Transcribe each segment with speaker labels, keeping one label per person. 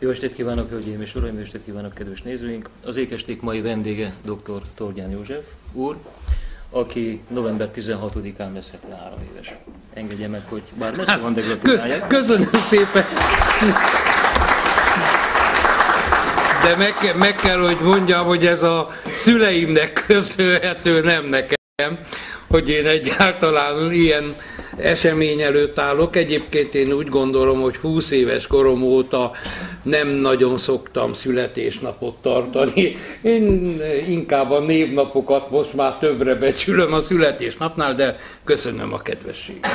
Speaker 1: Jó estét kívánok, hölgyeim és uraim, jó estét kívánok, kedves nézőink! Az ékesték mai vendége dr. Torgyán József úr, aki november 16-án lesz 73 éves. Engedje meg, hogy bár messze van, de gratulálják.
Speaker 2: Köszönöm szépen! De meg, meg kell, hogy mondjam, hogy ez a szüleimnek köszönhető, nem nekem, hogy én egyáltalán ilyen esemény előtt állok. Egyébként én úgy gondolom, hogy 20 éves korom óta nem nagyon szoktam születésnapot tartani. Én inkább a névnapokat most már többre becsülöm a születésnapnál, de köszönöm a kedvességet.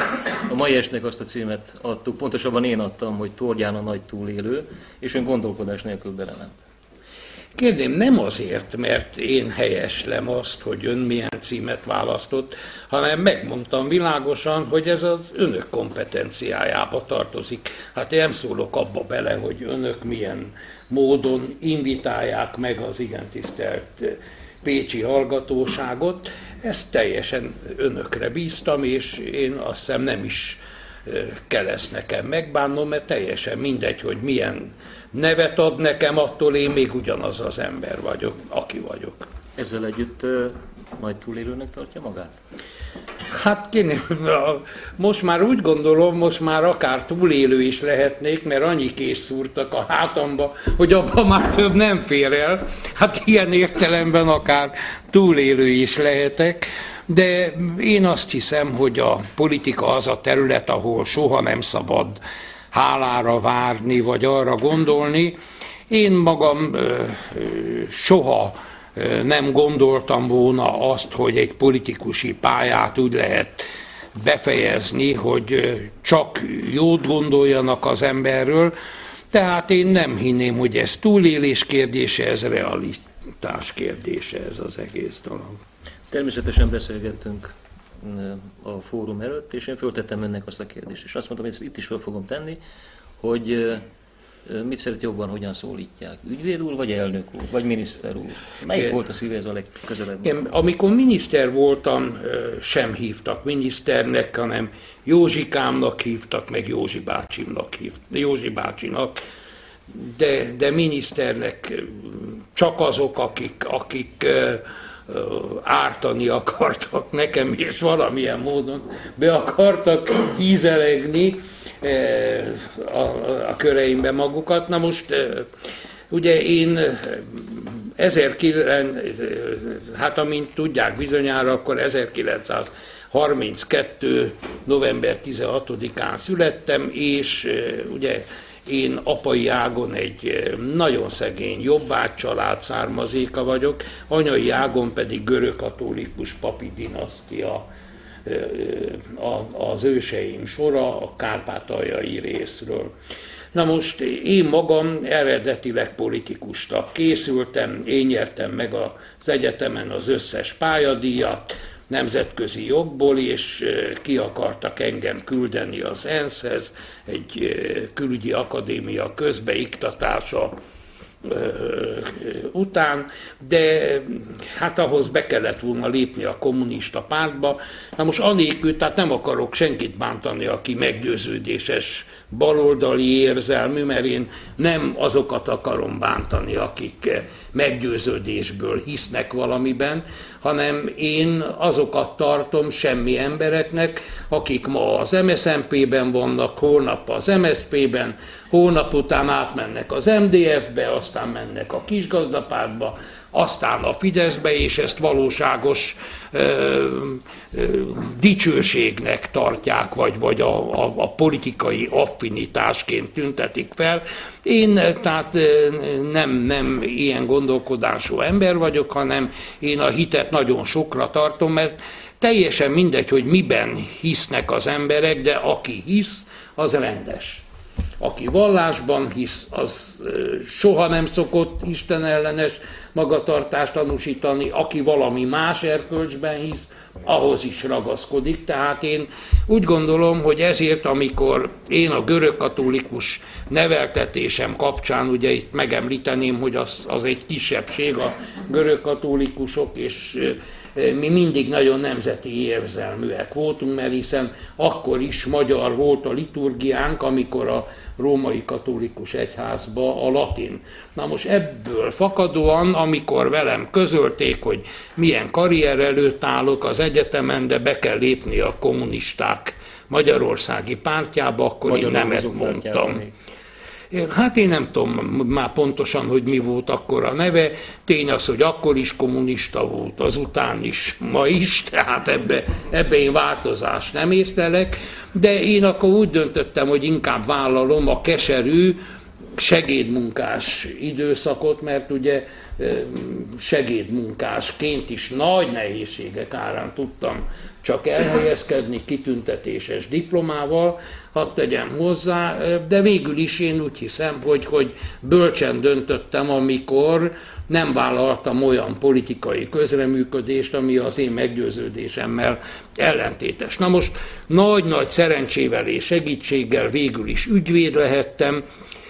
Speaker 1: A mai estnek azt a címet adtuk, pontosabban én adtam, hogy Tordján a nagy túlélő, és ön gondolkodás nélkül belement.
Speaker 2: Kérdém, nem azért, mert én helyeslem azt, hogy ön milyen címet választott, hanem megmondtam világosan, hogy ez az önök kompetenciájába tartozik. Hát én nem szólok abba bele, hogy önök milyen módon invitálják meg az igen tisztelt pécsi hallgatóságot. Ezt teljesen önökre bíztam, és én azt hiszem nem is kell ezt nekem megbánnom, mert teljesen mindegy, hogy milyen nevet ad nekem, attól én még ugyanaz az ember vagyok, aki vagyok.
Speaker 1: Ezzel együtt majd túlélőnek tartja magát?
Speaker 2: Hát kéne, most már úgy gondolom, most már akár túlélő is lehetnék, mert annyi kés szúrtak a hátamba, hogy abban már több nem fér el. Hát ilyen értelemben akár túlélő is lehetek. De én azt hiszem, hogy a politika az a terület, ahol soha nem szabad hálára várni, vagy arra gondolni. Én magam soha nem gondoltam volna azt, hogy egy politikusi pályát úgy lehet befejezni, hogy csak jót gondoljanak az emberről, tehát én nem hinném, hogy ez túlélés kérdése, ez realitás kérdése ez az egész dolog.
Speaker 1: Természetesen beszélgettünk a fórum előtt, és én föltettem önnek azt a kérdést, és azt mondtam, hogy ezt itt is fel fogom tenni, hogy mit szeret jobban, hogyan szólítják? Ügyvéd úr, vagy elnök úr, vagy miniszter úr? Melyik volt a szívéhez a legközelebb?
Speaker 2: Én, amikor miniszter voltam, sem hívtak miniszternek, hanem Józsikámnak hívtak, meg Józsi bácsimnak hívtak, Józsi bácsinak, de, de miniszternek csak azok, akik, akik ártani akartak nekem, és valamilyen módon be akartak hízelegni a, a köreimbe magukat. Na most ugye én 1900, hát amint tudják bizonyára, akkor 1932. november 16-án születtem, és ugye én apai ágon egy nagyon szegény jobbágy család származéka vagyok, anyai ágon pedig görög-katolikus papi dinasztia az őseim sora a kárpátaljai részről. Na most én magam eredetileg politikusnak készültem, én nyertem meg az egyetemen az összes pályadíjat, nemzetközi jogból, és ki akartak engem küldeni az ENSZ-hez, egy külügyi akadémia közbeiktatása után, de hát ahhoz be kellett volna lépni a kommunista pártba. Na most anélkül, tehát nem akarok senkit bántani, aki meggyőződéses baloldali érzelmű, mert én nem azokat akarom bántani, akik meggyőződésből hisznek valamiben, hanem én azokat tartom semmi embereknek, akik ma az MSZNP-ben vannak, holnap az MSZP-ben, hónap után átmennek az MDF-be, aztán mennek a kisgazdapártba, aztán a Fideszbe, és ezt valóságos dicsőségnek tartják, vagy, vagy a, a, a politikai affinitásként tüntetik fel. Én tehát nem, nem ilyen gondolkodású ember vagyok, hanem én a hitet nagyon sokra tartom, mert teljesen mindegy, hogy miben hisznek az emberek, de aki hisz, az rendes. Aki vallásban hisz, az soha nem szokott Isten ellenes magatartást tanúsítani, aki valami más erkölcsben hisz, ahhoz is ragaszkodik. Tehát én úgy gondolom, hogy ezért, amikor én a görög-katolikus neveltetésem kapcsán, ugye itt megemlíteném, hogy az, az egy kisebbség a görög-katolikusok, és mi mindig nagyon nemzeti érzelműek voltunk, mert hiszen akkor is magyar volt a liturgiánk, amikor a római katolikus egyházba a latin. Na most ebből fakadóan, amikor velem közölték, hogy milyen karrier előtt állok az egyetemen, de be kell lépni a kommunisták Magyarországi pártjába, akkor én nemet mondtam. Hát én nem tudom már pontosan, hogy mi volt akkor a neve. Tény az, hogy akkor is kommunista volt, azután is, ma is, tehát ebbe, ebbe én változást nem észlelek, de én akkor úgy döntöttem, hogy inkább vállalom a keserű, segédmunkás időszakot, mert ugye segédmunkásként is nagy nehézségek árán tudtam csak elhelyezkedni kitüntetéses diplomával, hadd tegyem hozzá, de végül is én úgy hiszem, hogy, hogy bölcsen döntöttem, amikor nem vállaltam olyan politikai közreműködést, ami az én meggyőződésemmel ellentétes. Na most nagy-nagy szerencsével és segítséggel végül is ügyvéd lehettem,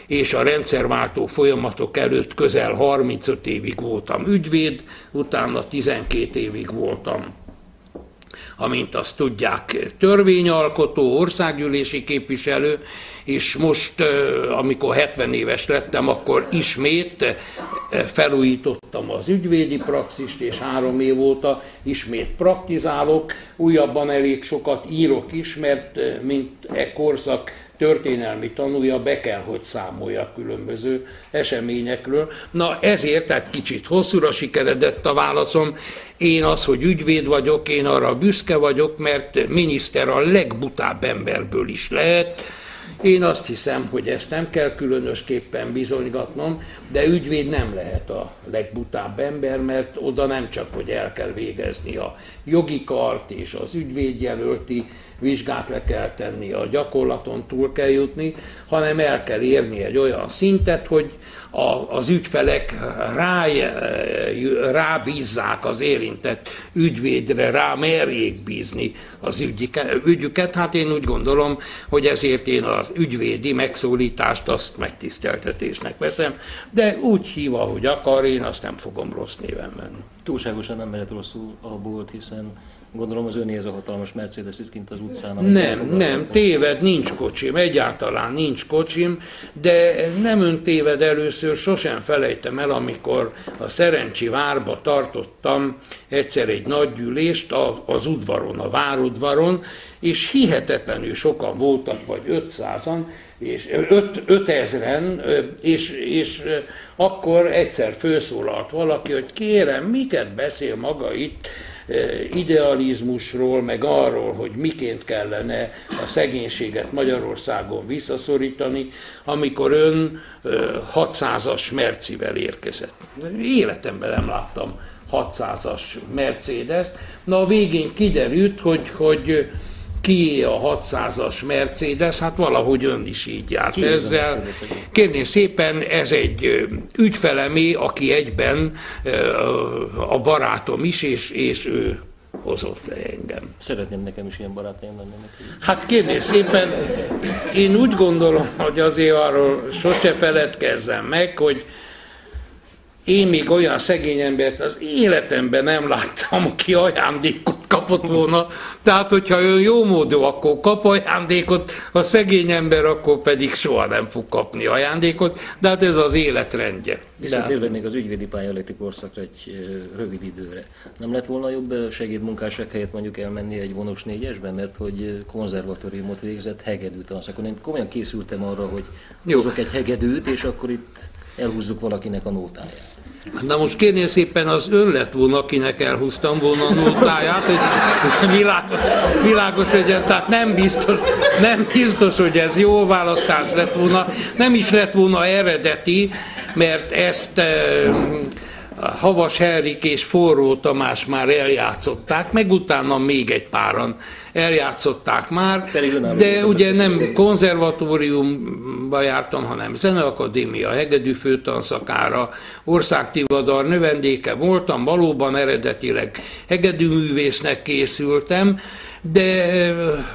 Speaker 2: és a rendszerváltó folyamatok előtt közel 35 évig voltam ügyvéd, utána 12 évig voltam amint azt tudják, törvényalkotó, országgyűlési képviselő, és most, amikor 70 éves lettem, akkor ismét felújítottam az ügyvédi praxist, és három év óta ismét praktizálok, újabban elég sokat írok is, mert mint e korszak történelmi tanúja be kell, hogy számolja különböző eseményekről. Na ezért, tehát kicsit hosszúra sikeredett a válaszom. Én az, hogy ügyvéd vagyok, én arra büszke vagyok, mert miniszter a legbutább emberből is lehet, én azt hiszem, hogy ezt nem kell különösképpen bizonygatnom, de ügyvéd nem lehet a legbutább ember, mert oda nem csak, hogy el kell végezni a jogi kart és az ügyvédjelölti vizsgát le kell tenni, a gyakorlaton túl kell jutni, hanem el kell érni egy olyan szintet, hogy a, az ügyfelek rá, rábízzák az érintett ügyvédre, rá merjék bízni az ügyüket, ügyüket. Hát én úgy gondolom, hogy ezért én az ügyvédi megszólítást azt megtiszteltetésnek veszem, de úgy hív, hogy akar, én azt nem fogom rossz néven menni.
Speaker 1: Túlságosan nem mehet rosszul a bolt, hiszen Gondolom az öné ez a hatalmas Mercedes itt kint az utcán.
Speaker 2: Nem, nem, téved, nincs kocsim, egyáltalán nincs kocsim, de nem ön téved először, sosem felejtem el, amikor a Szerencsi várba tartottam egyszer egy nagy gyűlést az udvaron, a várudvaron, és hihetetlenül sokan voltak, vagy 500-an, és 5000-en, és, és akkor egyszer felszólalt valaki, hogy kérem, miket beszél maga itt, idealizmusról, meg arról, hogy miként kellene a szegénységet Magyarországon visszaszorítani, amikor ön 600-as Mercivel érkezett. Életemben nem láttam 600-as Mercedes. Na a végén kiderült, hogy, hogy kié a 600-as Mercedes, hát valahogy ön is így járt Ki ezzel. Kérném szépen, ez egy ügyfelemé, aki egyben a barátom is, és, és ő hozott engem.
Speaker 1: Szeretném nekem is ilyen barátaim lenni.
Speaker 2: Hát kérném szépen, én úgy gondolom, hogy azért arról sose feledkezzem meg, hogy én még olyan szegény embert az életemben nem láttam, aki ajándékot kapott volna. Tehát, hogyha ő jó módú, akkor kap ajándékot, a szegény ember akkor pedig soha nem fog kapni ajándékot, de hát ez az életrendje.
Speaker 1: Viszont tényleg még az ügyvédi pályaléti korszakra egy rövid időre. Nem lett volna jobb segédmunkások helyett mondjuk elmenni egy vonós négyesbe, mert hogy konzervatóriumot végzett hegedű tanszakon. Én komolyan készültem arra, hogy hozok egy hegedűt, és akkor itt elhúzzuk valakinek a nótáját.
Speaker 2: Na most kérnél szépen az ön lett volna, akinek elhúztam volna a nótáját, hogy világos, világos legyen, tehát nem biztos, nem biztos, hogy ez jó választás lett volna, nem is lett volna eredeti, mert ezt Havas Henrik és Forró Tamás már eljátszották, meg utána még egy páran eljátszották már, de ugye nem konzervatóriumba jártam, hanem Zeneakadémia Hegedű főtanszakára, országtivadar növendéke voltam, valóban eredetileg hegedűművésznek készültem, de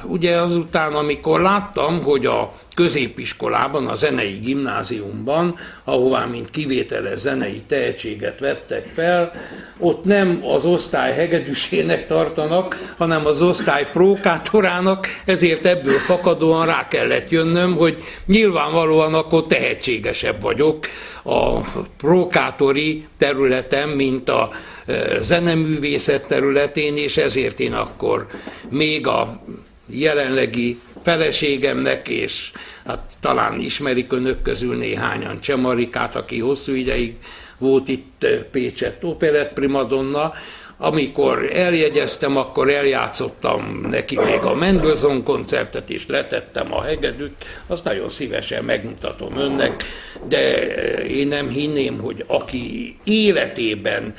Speaker 2: ugye azután, amikor láttam, hogy a középiskolában, a zenei gimnáziumban, ahová mint kivételes zenei tehetséget vettek fel, ott nem az osztály hegedűsének tartanak, hanem az osztály prókátorának, ezért ebből fakadóan rá kellett jönnöm, hogy nyilvánvalóan akkor tehetségesebb vagyok a prókátori területen, mint a e, zeneművészet területén, és ezért én akkor még a jelenlegi feleségemnek, és hát talán ismerik önök közül néhányan. Csemarikát, aki hosszú ideig volt itt Pécset operett primadonna, amikor eljegyeztem, akkor eljátszottam neki még a Mendelssohn koncertet is, letettem a hegedűt, azt nagyon szívesen megmutatom önnek, de én nem hinném, hogy aki életében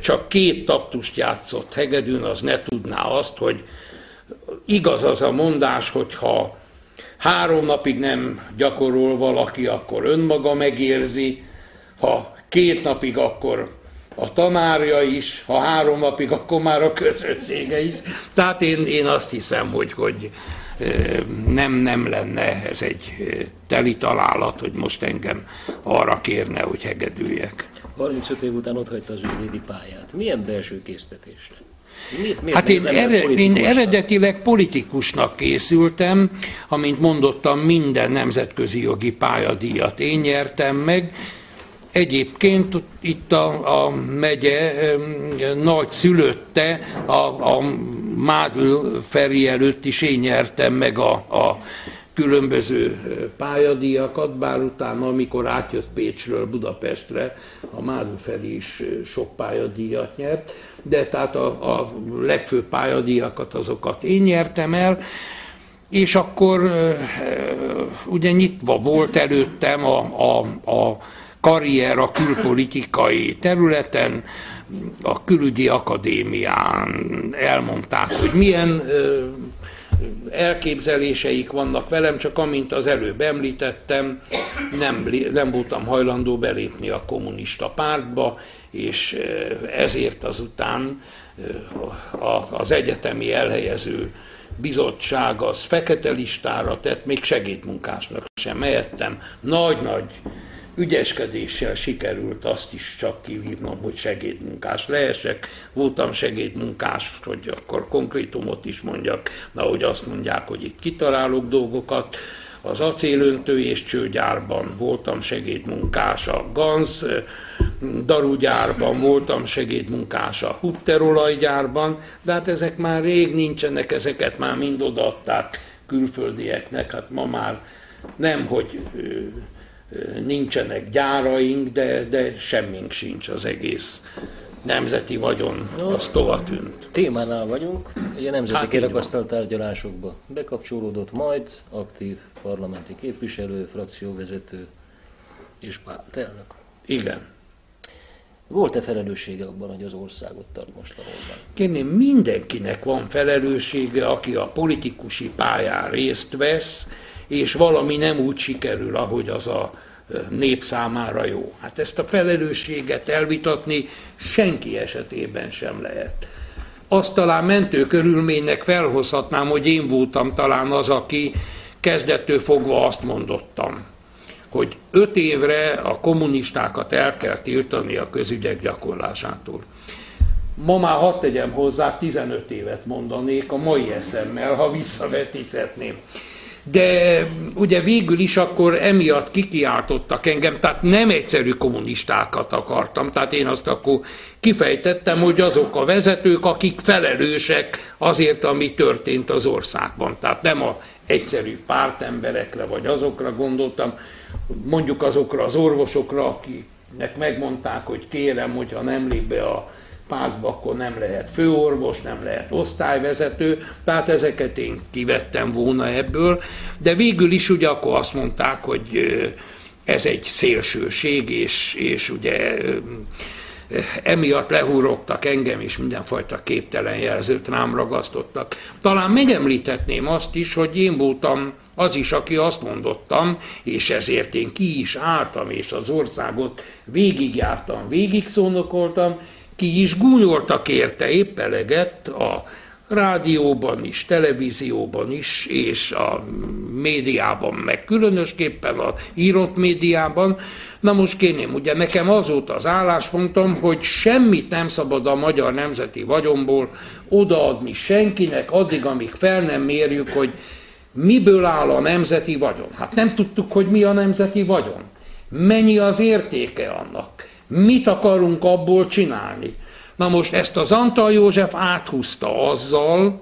Speaker 2: csak két taktust játszott hegedűn, az ne tudná azt, hogy igaz az a mondás, hogy ha három napig nem gyakorol valaki, akkor önmaga megérzi, ha két napig, akkor a tanárja is, ha három napig, akkor már a közössége is. Tehát én, én azt hiszem, hogy, hogy nem, nem lenne ez egy teli találat, hogy most engem arra kérne, hogy hegedüljek.
Speaker 1: 35 év után ott hagyta az ügyvédi pályát. Milyen belső késztetésre?
Speaker 2: Miért, miért hát én, ered, én eredetileg politikusnak készültem, amint mondottam, minden nemzetközi jogi pályadíjat én nyertem meg, Egyébként itt a, a megye nagy szülötte, a, a Mádl Feri előtt is én nyertem meg a, a különböző pályadíjakat, bár utána, amikor átjött Pécsről Budapestre, a Mádl Feri is sok pályadíjat nyert, de tehát a, a legfőbb pályadíjakat azokat én nyertem el, és akkor ugye nyitva volt előttem a, a, a karrier a külpolitikai területen, a külügyi akadémián elmondták, hogy milyen elképzeléseik vannak velem, csak amint az előbb említettem, nem, nem voltam hajlandó belépni a kommunista pártba, és ezért azután az egyetemi elhelyező bizottság az fekete listára tett, még segédmunkásnak sem mehettem. Nagy-nagy ügyeskedéssel sikerült azt is csak kivívnom, hogy segédmunkás lehessek. Voltam segédmunkás, hogy akkor konkrétumot is mondjak, de ahogy azt mondják, hogy itt kitalálok dolgokat. Az acélöntő és csőgyárban. Voltam segédmunkás, a Ganz darugyárban voltam segédmunkás, a Hutterolajgyárban, de hát ezek már rég nincsenek, ezeket már mind odaadták külföldieknek, hát ma már nem, hogy nincsenek gyáraink, de, de semmink sincs az egész nemzeti vagyon, az tova tűnt.
Speaker 1: Témánál vagyunk, a nemzeti hát kerekasztal tárgyalásokba bekapcsolódott majd, aktív parlamenti képviselő, frakcióvezető és pártelnök.
Speaker 2: Igen.
Speaker 1: Volt-e felelőssége abban, hogy az országot tart most a
Speaker 2: Kérném, mindenkinek van felelőssége, aki a politikusi pályán részt vesz, és valami nem úgy sikerül, ahogy az a nép számára jó. Hát ezt a felelősséget elvitatni senki esetében sem lehet. Azt talán mentő körülménynek felhozhatnám, hogy én voltam talán az, aki kezdettől fogva azt mondottam, hogy öt évre a kommunistákat el kell tiltani a közügyek gyakorlásától. Ma már hadd tegyem hozzá, 15 évet mondanék a mai eszemmel, ha visszavetíthetném de ugye végül is akkor emiatt kikiáltottak engem, tehát nem egyszerű kommunistákat akartam, tehát én azt akkor kifejtettem, hogy azok a vezetők, akik felelősek azért, ami történt az országban. Tehát nem a egyszerű pártemberekre, vagy azokra gondoltam, mondjuk azokra az orvosokra, akiknek megmondták, hogy kérem, hogyha nem lép be a pártba, akkor nem lehet főorvos, nem lehet osztályvezető, tehát ezeket én kivettem volna ebből, de végül is ugye akkor azt mondták, hogy ez egy szélsőség, és, és ugye emiatt lehúrogtak engem, és mindenfajta képtelen jelzőt rám ragasztottak. Talán megemlíthetném azt is, hogy én voltam az is, aki azt mondottam, és ezért én ki is álltam, és az országot végigjártam, végig szónokoltam, ki is gúnyoltak érte, épp eleget a rádióban is, televízióban is, és a médiában, meg különösképpen a írott médiában. Na most kérném, ugye nekem az volt az álláspontom, hogy semmit nem szabad a magyar nemzeti vagyomból odaadni senkinek, addig, amíg fel nem mérjük, hogy miből áll a nemzeti vagyon. Hát nem tudtuk, hogy mi a nemzeti vagyon. Mennyi az értéke annak. Mit akarunk abból csinálni. Na most ezt az Antal József áthúzta azzal,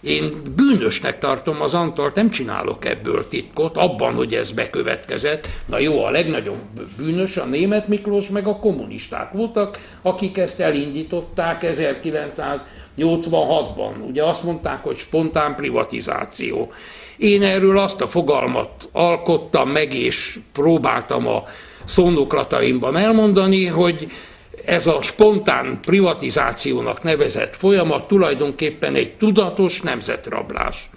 Speaker 2: én bűnösnek tartom az Antalt, nem csinálok ebből titkot, abban, hogy ez bekövetkezett. Na jó, a legnagyobb bűnös a német Miklós, meg a kommunisták voltak, akik ezt elindították 1986-ban. Ugye azt mondták, hogy spontán privatizáció. Én erről azt a fogalmat alkottam meg, és próbáltam a szónoklataimban elmondani, hogy ez a spontán privatizációnak nevezett folyamat tulajdonképpen egy tudatos nemzetrablás.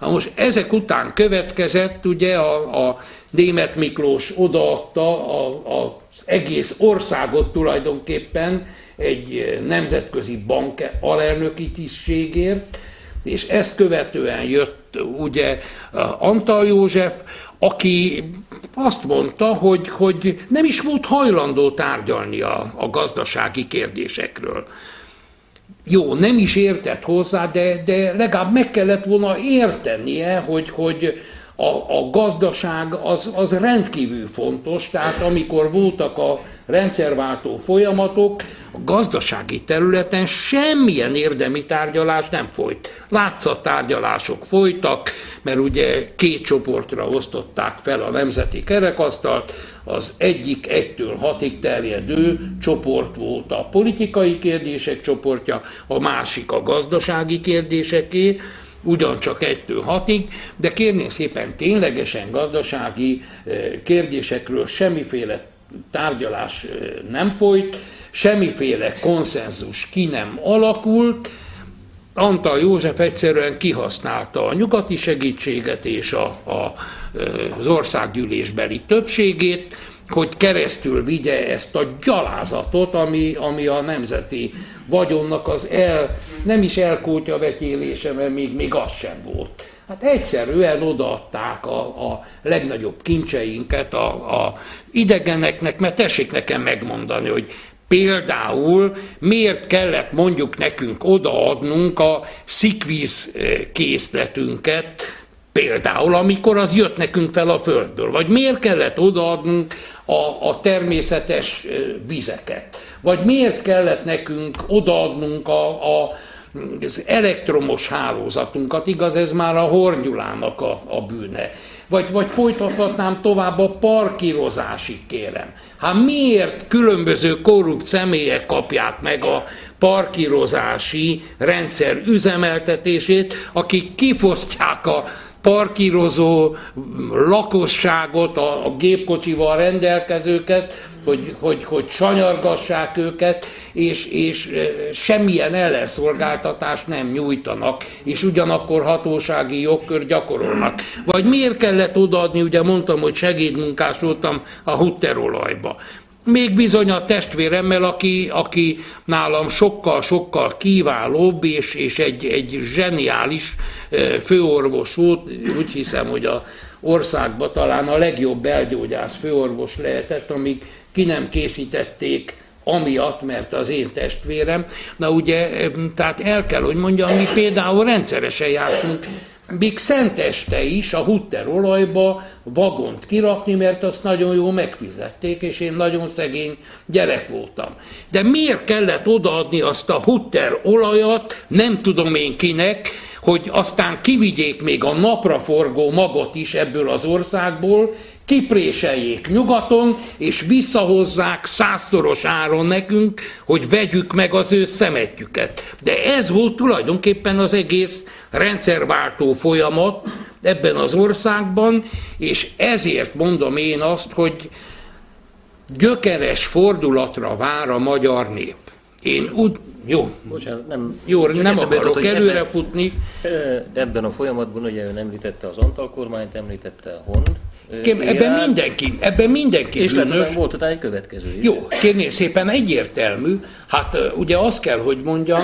Speaker 2: Na most ezek után következett, ugye a, a német Miklós odaadta a, a, az egész országot tulajdonképpen egy nemzetközi bank alelnöki tisztségért, és ezt követően jött ugye Antal József, aki azt mondta, hogy, hogy nem is volt hajlandó tárgyalni a, a gazdasági kérdésekről. Jó, nem is értett hozzá, de, de legalább meg kellett volna értenie, hogy, hogy a, a gazdaság az, az rendkívül fontos, tehát amikor voltak a rendszerváltó folyamatok, a gazdasági területen semmilyen érdemi tárgyalás nem folyt. Látszattárgyalások folytak, mert ugye két csoportra osztották fel a nemzeti kerekasztalt, az egyik egytől hatig terjedő csoport volt a politikai kérdések csoportja, a másik a gazdasági kérdéseké, ugyancsak egytől hatig, de kérném szépen ténylegesen gazdasági eh, kérdésekről semmiféle tárgyalás nem folyt, semmiféle konszenzus ki nem alakult, Antal József egyszerűen kihasználta a nyugati segítséget és a, a, az országgyűlésbeli többségét, hogy keresztül vigye ezt a gyalázatot, ami, ami a nemzeti vagyonnak az el, nem is elkótya vetyélése, mert még, még az sem volt. Hát egyszerűen odaadták a, a legnagyobb kincseinket a, a idegeneknek, mert tessék nekem megmondani, hogy Például miért kellett mondjuk nekünk odaadnunk a szikvíz eh, készletünket, például amikor az jött nekünk fel a földből, vagy miért kellett odaadnunk a, a természetes eh, vizeket, vagy miért kellett nekünk odaadnunk a, a, az elektromos hálózatunkat, igaz, ez már a Hornyulának a, a bűne. Vagy, vagy folytathatnám tovább a parkírozásig, kérem. Hát miért különböző korrupt személyek kapják meg a parkírozási rendszer üzemeltetését, akik kifosztják a parkírozó lakosságot, a, a gépkocsival rendelkezőket, hogy, hogy, hogy sanyargassák őket, és, és semmilyen ellenszolgáltatást nem nyújtanak, és ugyanakkor hatósági jogkör gyakorolnak. Vagy miért kellett odaadni, ugye mondtam, hogy segédmunkás voltam a hutterolajba. Még bizony a testvéremmel, aki, aki nálam sokkal-sokkal kiválóbb, és, és egy, egy zseniális főorvos volt, úgy hiszem, hogy a országban talán a legjobb belgyógyász főorvos lehetett, amíg ki nem készítették amiatt, mert az én testvérem. Na ugye, tehát el kell, hogy mondjam, mi például rendszeresen jártunk még szenteste is a Hutter olajba vagont kirakni, mert azt nagyon jól megfizették, és én nagyon szegény gyerek voltam. De miért kellett odaadni azt a Hutter olajat, nem tudom én kinek, hogy aztán kivigyék még a napraforgó magot is ebből az országból, kipréseljék nyugaton, és visszahozzák százszoros áron nekünk, hogy vegyük meg az ő szemetjüket. De ez volt tulajdonképpen az egész rendszerváltó folyamat ebben az országban, és ezért mondom én azt, hogy gyökeres fordulatra vár a magyar nép. Én úgy, jó, Bocsánat, nem, jó, nem akarok előre futni.
Speaker 1: Ebben a folyamatban ugye ön említette az Antal kormányt, említette a HON
Speaker 2: Kém, ebben mindenki, ebben mindenki
Speaker 1: És
Speaker 2: bűnös.
Speaker 1: lehet, volt utána egy következő is.
Speaker 2: Jó, kérnél szépen egyértelmű, hát ugye azt kell, hogy mondjam,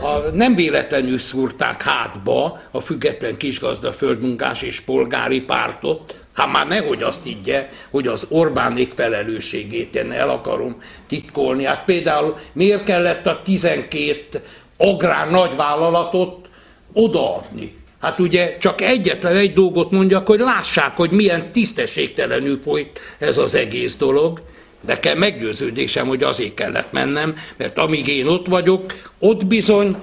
Speaker 2: a, nem véletlenül szúrták hátba a független kisgazda földmunkás és polgári pártot, Hát már nehogy azt higgye, hogy az Orbánék felelősségét én el akarom titkolni. Hát például miért kellett a 12 agrár nagyvállalatot odaadni? Hát ugye csak egyetlen egy dolgot mondjak, hogy lássák, hogy milyen tisztességtelenül folyt ez az egész dolog. Nekem meggyőződésem, hogy azért kellett mennem, mert amíg én ott vagyok, ott bizony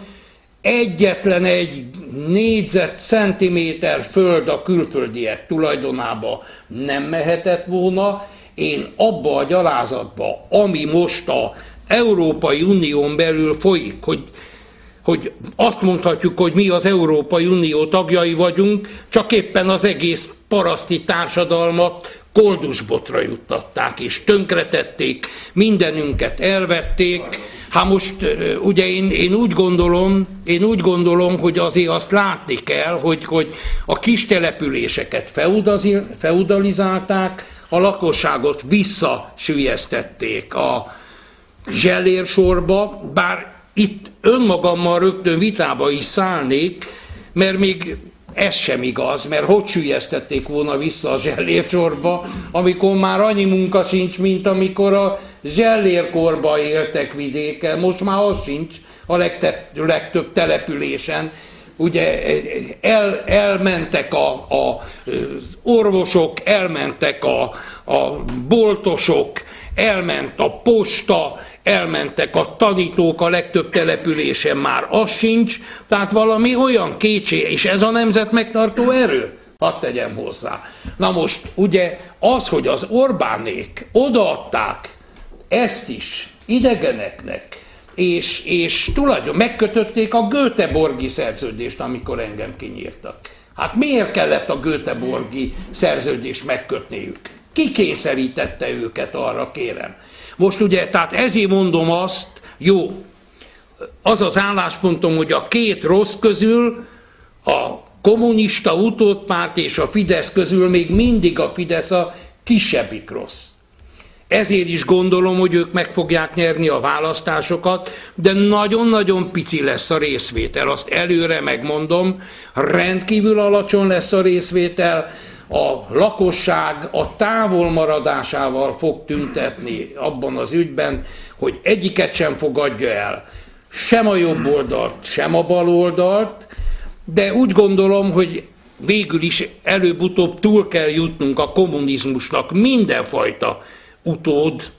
Speaker 2: egyetlen egy négyzet centiméter föld a külföldiek tulajdonába nem mehetett volna. Én abba a gyalázatba, ami most a Európai Unión belül folyik, hogy hogy azt mondhatjuk, hogy mi az Európai Unió tagjai vagyunk, csak éppen az egész paraszti társadalmat koldusbotra juttatták, és tönkretették, mindenünket elvették. Hát most ugye én, én, úgy gondolom, én úgy gondolom, hogy azért azt látni kell, hogy, hogy a kis településeket feudalizálták, a lakosságot visszasülyeztették a zsellérsorba, bár itt önmagammal rögtön vitába is szállnék, mert még ez sem igaz, mert hogy sűjesztették volna vissza a zsellércsorba, amikor már annyi munka sincs, mint amikor a zsellérkorba éltek vidéken, most már az sincs a legtöbb, legtöbb településen. Ugye el, elmentek a, a, az orvosok, elmentek a, a boltosok, elment a posta, elmentek a tanítók a legtöbb településen, már az sincs, tehát valami olyan kétség, és ez a nemzet megtartó erő, hadd tegyem hozzá. Na most ugye az, hogy az Orbánék odaadták ezt is idegeneknek, és, és tulajdon megkötötték a Göteborgi szerződést, amikor engem kinyírtak. Hát miért kellett a Göteborgi szerződést megkötniük? Ki kényszerítette őket arra, kérem? Most ugye, tehát ezért mondom azt, jó, az az álláspontom, hogy a két rossz közül a kommunista utódpárt és a Fidesz közül még mindig a Fidesz a kisebbik rossz. Ezért is gondolom, hogy ők meg fogják nyerni a választásokat, de nagyon-nagyon pici lesz a részvétel, azt előre megmondom, rendkívül alacsony lesz a részvétel, a lakosság a távolmaradásával fog tüntetni abban az ügyben, hogy egyiket sem fogadja el, sem a jobb oldalt, sem a bal oldalt, de úgy gondolom, hogy végül is előbb-utóbb túl kell jutnunk a kommunizmusnak mindenfajta utód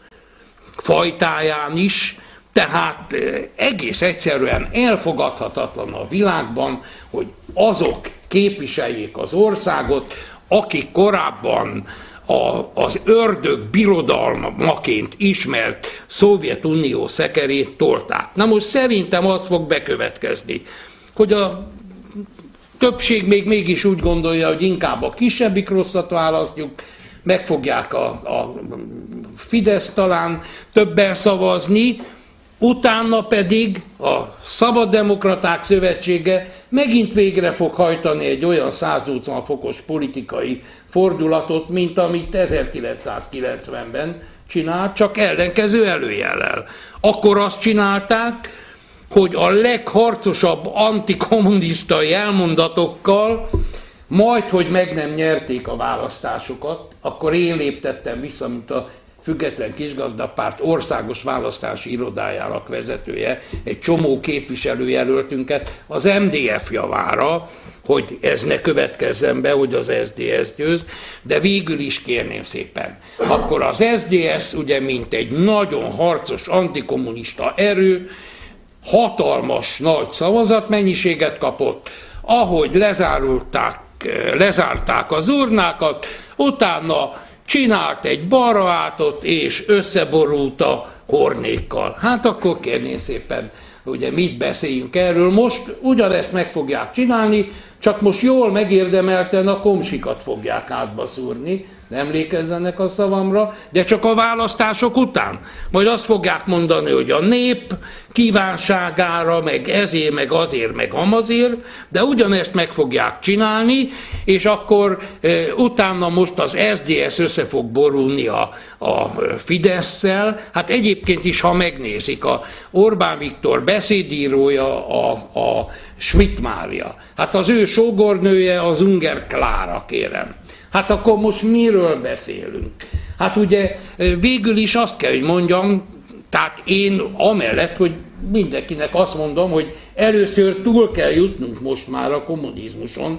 Speaker 2: fajtáján is, tehát eh, egész egyszerűen elfogadhatatlan a világban, hogy azok képviseljék az országot, akik korábban a, az ördög birodalmaként ismert Szovjetunió szekerét tolták. Na most szerintem az fog bekövetkezni, hogy a többség még mégis úgy gondolja, hogy inkább a kisebbik rosszat választjuk, megfogják a, a Fidesz talán többen szavazni, utána pedig a Szabaddemokraták Szövetsége megint végre fog hajtani egy olyan 180 fokos politikai fordulatot, mint amit 1990-ben csinált, csak ellenkező előjellel. Akkor azt csinálták, hogy a legharcosabb antikommunisztai elmondatokkal, majd, hogy meg nem nyerték a választásokat, akkor én léptettem vissza, mint a független kisgazdapárt országos választási irodájának vezetője, egy csomó képviselőjelöltünket az MDF javára, hogy ez ne következzen be, hogy az SDS győz, de végül is kérném szépen. Akkor az SDS ugye mint egy nagyon harcos antikommunista erő, hatalmas nagy szavazatmennyiséget kapott, ahogy lezárulták, lezárták az urnákat, utána csinált egy balraátot, és összeborult a hornékkal. Hát akkor kérném szépen, ugye mit beszéljünk erről. Most ugyanezt meg fogják csinálni, csak most jól megérdemelten a komsikat fogják átbaszúrni, emlékezzenek a szavamra, de csak a választások után. Majd azt fogják mondani, hogy a nép kívánságára, meg ezért, meg azért, meg amazért, de ugyanezt meg fogják csinálni, és akkor e, utána most az SDS össze fog borulni a, a Fidesz-szel. Hát egyébként is, ha megnézik, a Orbán Viktor beszédírója a, a Schmidt Mária. Hát az ő sógornője az Unger Klára, kérem. Hát akkor most miről beszélünk? Hát ugye végül is azt kell, hogy mondjam, tehát én amellett, hogy mindenkinek azt mondom, hogy először túl kell jutnunk most már a kommunizmuson,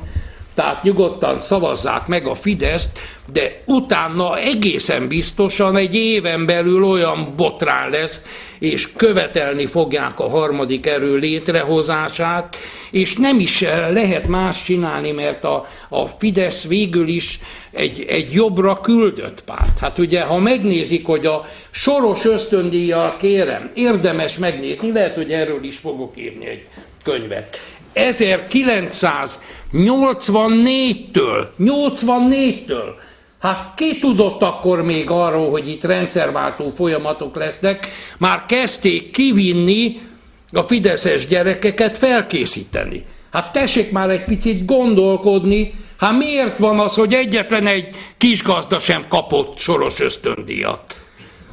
Speaker 2: tehát nyugodtan szavazzák meg a Fideszt, de utána egészen biztosan egy éven belül olyan botrán lesz, és követelni fogják a harmadik erő létrehozását, és nem is lehet más csinálni, mert a, a Fidesz végül is egy, egy jobbra küldött párt. Hát ugye, ha megnézik, hogy a soros ösztöndíjjal kérem, érdemes megnézni, lehet, hogy erről is fogok írni egy könyvet. 1984-től, 84-től, hát ki tudott akkor még arról, hogy itt rendszerváltó folyamatok lesznek, már kezdték kivinni a fideszes gyerekeket felkészíteni. Hát tessék már egy picit gondolkodni, hát miért van az, hogy egyetlen egy kis gazda sem kapott soros ösztöndíjat?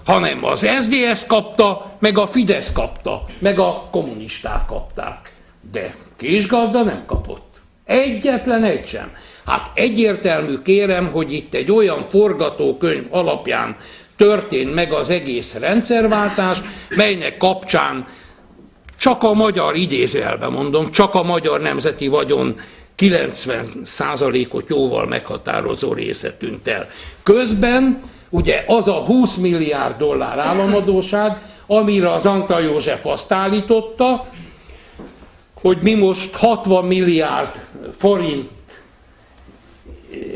Speaker 2: Hanem az SDS kapta, meg a Fidesz kapta, meg a kommunisták kapták. De kisgazda nem kapott. Egyetlen egy sem. Hát egyértelmű kérem, hogy itt egy olyan forgatókönyv alapján történt meg az egész rendszerváltás, melynek kapcsán csak a magyar idézőjelben mondom, csak a magyar nemzeti vagyon 90%-ot jóval meghatározó része tűnt el. Közben ugye az a 20 milliárd dollár államadóság, amire az Antal József azt állította, hogy mi most 60 milliárd forint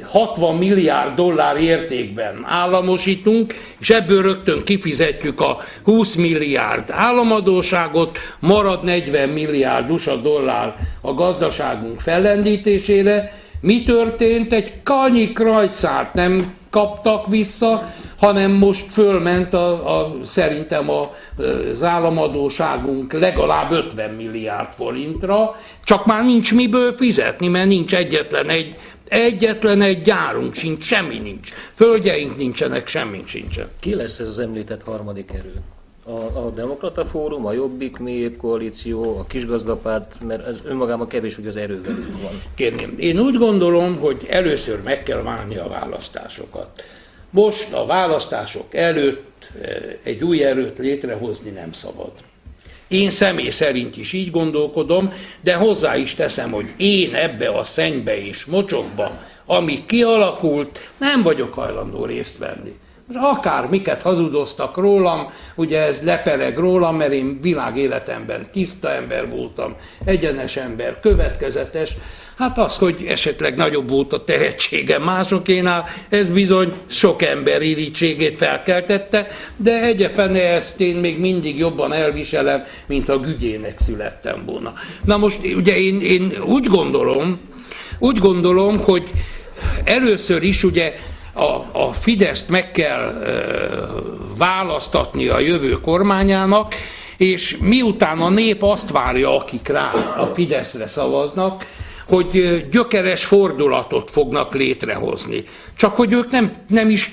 Speaker 2: 60 milliárd dollár értékben államosítunk, és ebből rögtön kifizetjük a 20 milliárd államadóságot, marad 40 milliárd USA dollár a gazdaságunk fellendítésére. Mi történt? Egy kanyi krajcárt nem kaptak vissza, hanem most fölment a, a, szerintem a, az államadóságunk legalább 50 milliárd forintra, csak már nincs miből fizetni, mert nincs egyetlen egy Egyetlen egy gyárunk sincs, semmi nincs. Földjeink nincsenek, semmi sincsen.
Speaker 1: Ki lesz ez az említett harmadik erő? A, a Demokrata Fórum, a Jobbik Mélyebb Koalíció, a Kisgazdapárt, mert ez önmagában kevés, hogy az erővel van.
Speaker 2: Kérném, én úgy gondolom, hogy először meg kell válni a választásokat. Most a választások előtt eh, egy új erőt létrehozni nem szabad. Én személy szerint is így gondolkodom, de hozzá is teszem, hogy én ebbe a szennybe és mocsokba, ami kialakult, nem vagyok hajlandó részt venni. Akár miket hazudoztak rólam, ugye ez lepereg rólam, mert én világéletemben tiszta ember voltam, egyenes ember, következetes, Hát az, hogy esetleg nagyobb volt a tehetsége másokénál, ez bizony sok ember irítségét felkeltette, de egyefene ezt én még mindig jobban elviselem, mint a gügyének születtem volna. Na most ugye én, én úgy gondolom, úgy gondolom, hogy először is ugye a, a Fideszt meg kell választatni a jövő kormányának, és miután a nép azt várja, akik rá a Fideszre szavaznak, hogy gyökeres fordulatot fognak létrehozni. Csak hogy ők nem, nem is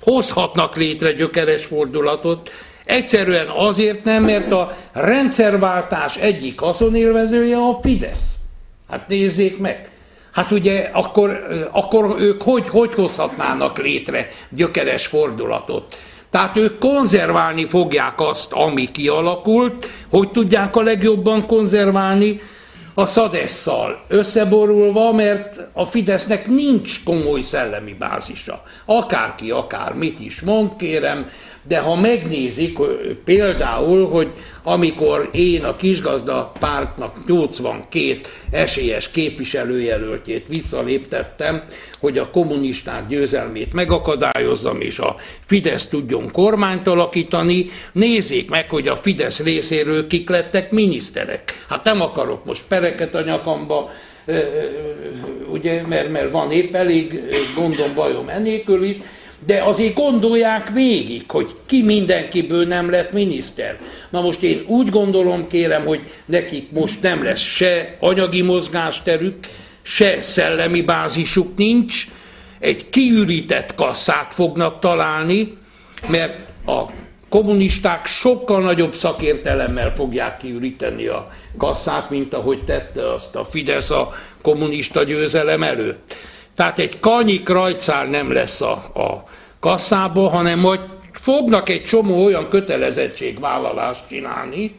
Speaker 2: hozhatnak létre gyökeres fordulatot, egyszerűen azért nem, mert a rendszerváltás egyik haszonélvezője a Fidesz. Hát nézzék meg. Hát ugye akkor, akkor ők hogy, hogy hozhatnának létre gyökeres fordulatot? Tehát ők konzerválni fogják azt, ami kialakult, hogy tudják a legjobban konzerválni, a szadesszal összeborulva, mert a Fidesznek nincs komoly szellemi bázisa. Akárki akár mit is mond, kérem, de ha megnézik például, hogy amikor én a kisgazda pártnak 82 esélyes képviselőjelöltjét visszaléptettem, hogy a kommunisták győzelmét megakadályozzam, és a Fidesz tudjon kormányt alakítani, nézzék meg, hogy a Fidesz részéről kik lettek miniszterek. Hát nem akarok most pereket a nyakamba ugye, mert, mert van épp elég gondom, bajom ennélkül is, de azért gondolják végig, hogy ki mindenkiből nem lett miniszter. Na most én úgy gondolom, kérem, hogy nekik most nem lesz se anyagi mozgásterük, se szellemi bázisuk nincs, egy kiürített kasszát fognak találni, mert a kommunisták sokkal nagyobb szakértelemmel fogják kiüríteni a kasszát, mint ahogy tette azt a Fidesz a kommunista győzelem előtt. Tehát egy kanyi krajcár nem lesz a, a kasszába, hanem majd fognak egy csomó olyan kötelezettségvállalást csinálni,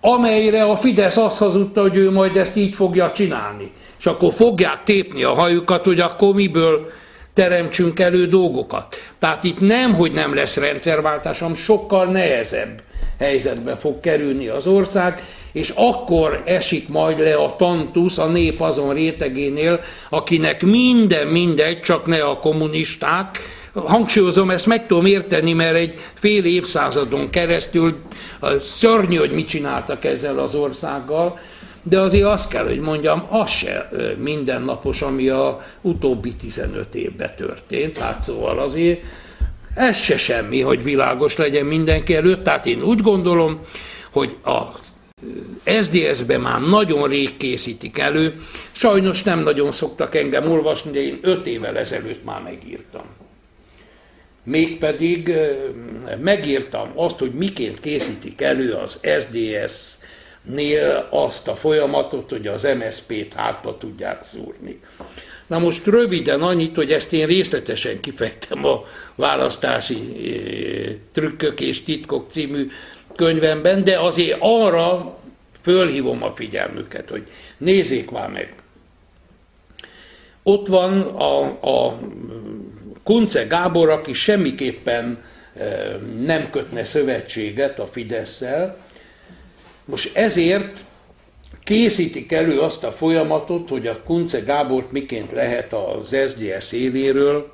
Speaker 2: amelyre a Fidesz azt hazudta, hogy ő majd ezt így fogja csinálni. És akkor fogják tépni a hajukat, hogy akkor miből teremtsünk elő dolgokat. Tehát itt nem, hogy nem lesz rendszerváltás, hanem sokkal nehezebb helyzetbe fog kerülni az ország, és akkor esik majd le a tantusz a nép azon rétegénél, akinek minden mindegy, csak ne a kommunisták, hangsúlyozom, ezt meg tudom érteni, mert egy fél évszázadon keresztül szörnyű, hogy mit csináltak ezzel az országgal, de azért azt kell, hogy mondjam, az se mindennapos, ami a utóbbi 15 évben történt, tehát szóval azért ez se semmi, hogy világos legyen mindenki előtt, tehát én úgy gondolom, hogy a SDS-be már nagyon rég készítik elő, sajnos nem nagyon szoktak engem olvasni, de én öt évvel ezelőtt már megírtam. Mégpedig megírtam azt, hogy miként készítik elő az SDS nél azt a folyamatot, hogy az MSZP-t hátba tudják szúrni. Na most röviden annyit, hogy ezt én részletesen kifejtem a választási trükkök és titkok című könyvemben, de azért arra fölhívom a figyelmüket, hogy nézzék már meg. Ott van a, a Kunce Gábor, aki semmiképpen nem kötne szövetséget a fidesz most ezért készítik elő azt a folyamatot, hogy a Kunce Gábort miként lehet az SZDSZ éléről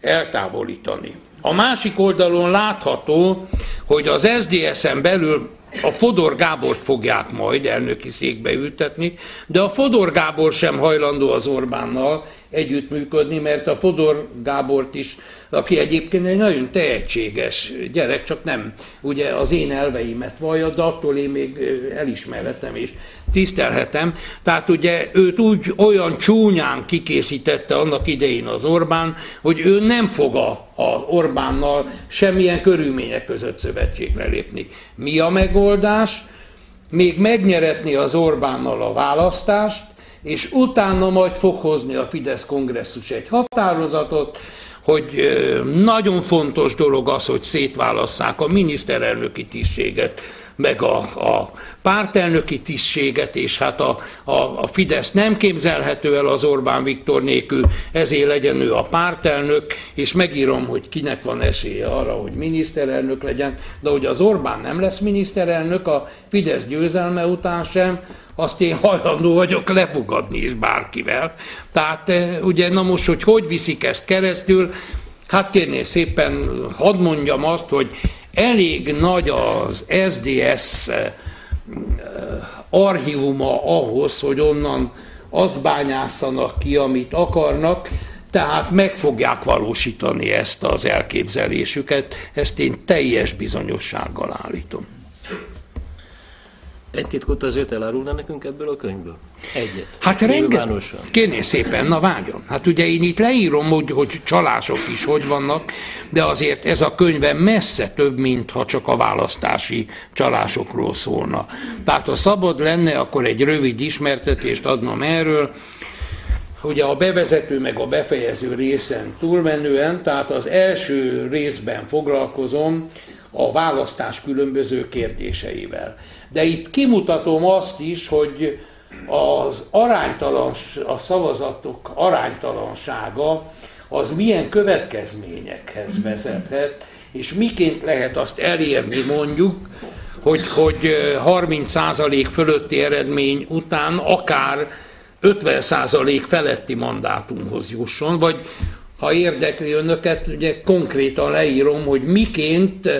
Speaker 2: eltávolítani. A másik oldalon látható, hogy az SZDSZ-en belül a Fodor Gábort fogják majd elnöki székbe ültetni, de a Fodor Gábor sem hajlandó az Orbánnal együttműködni, mert a Fodor Gábort is, aki egyébként egy nagyon tehetséges gyerek, csak nem ugye az én elveimet vallja, de attól én még elismerhetem és tisztelhetem. Tehát ugye őt úgy olyan csúnyán kikészítette annak idején az Orbán, hogy ő nem fog a, a Orbánnal semmilyen körülmények között szövetségre lépni. Mi a megoldás? Még megnyeretni az Orbánnal a választást, és utána majd fog hozni a Fidesz kongresszus egy határozatot, hogy nagyon fontos dolog az, hogy szétválasszák a miniszterelnöki tisztséget, meg a, a pártelnöki tisztséget, és hát a, a, a Fidesz nem képzelhető el az Orbán Viktor nélkül, ezért legyen ő a pártelnök, és megírom, hogy kinek van esélye arra, hogy miniszterelnök legyen, de hogy az Orbán nem lesz miniszterelnök, a Fidesz győzelme után sem, azt én hajlandó vagyok lefogadni is bárkivel. Tehát eh, ugye, na most, hogy hogy viszik ezt keresztül, hát kérné szépen, hadd mondjam azt, hogy elég nagy az SDS eh, archívuma ahhoz, hogy onnan azt bányászanak ki, amit akarnak, tehát meg fogják valósítani ezt az elképzelésüket, ezt én teljes bizonyossággal állítom.
Speaker 1: Egy titkot azért elárulna nekünk ebből a könyvből? Egyet.
Speaker 2: Hát rengeteg. Kérné szépen, na vágyom. Hát ugye én itt leírom, hogy, hogy csalások is hogy vannak, de azért ez a könyve messze több, mint ha csak a választási csalásokról szólna. Tehát ha szabad lenne, akkor egy rövid ismertetést adnom erről, ugye a bevezető meg a befejező részen túlmenően, tehát az első részben foglalkozom a választás különböző kérdéseivel. De itt kimutatom azt is, hogy az aránytalan, a szavazatok aránytalansága az milyen következményekhez vezethet, és miként lehet azt elérni mondjuk, hogy, hogy 30% fölötti eredmény után akár 50% feletti mandátumhoz jusson, vagy ha érdekli önöket, ugye konkrétan leírom, hogy miként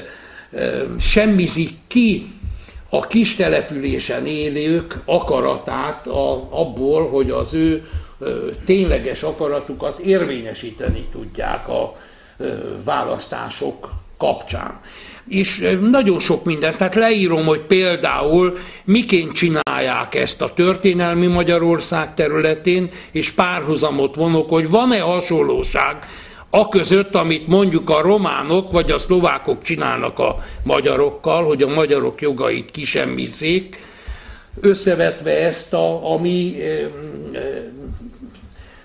Speaker 2: semmizik ki a kis településen élők akaratát a, abból, hogy az ő ö, tényleges akaratukat érvényesíteni tudják a ö, választások kapcsán. És nagyon sok mindent, tehát leírom, hogy például miként csinálják ezt a történelmi Magyarország területén, és párhuzamot vonok, hogy van-e hasonlóság a között, amit mondjuk a románok vagy a szlovákok csinálnak a magyarokkal, hogy a magyarok jogait kisemmizzék, összevetve ezt a, a mi e, e,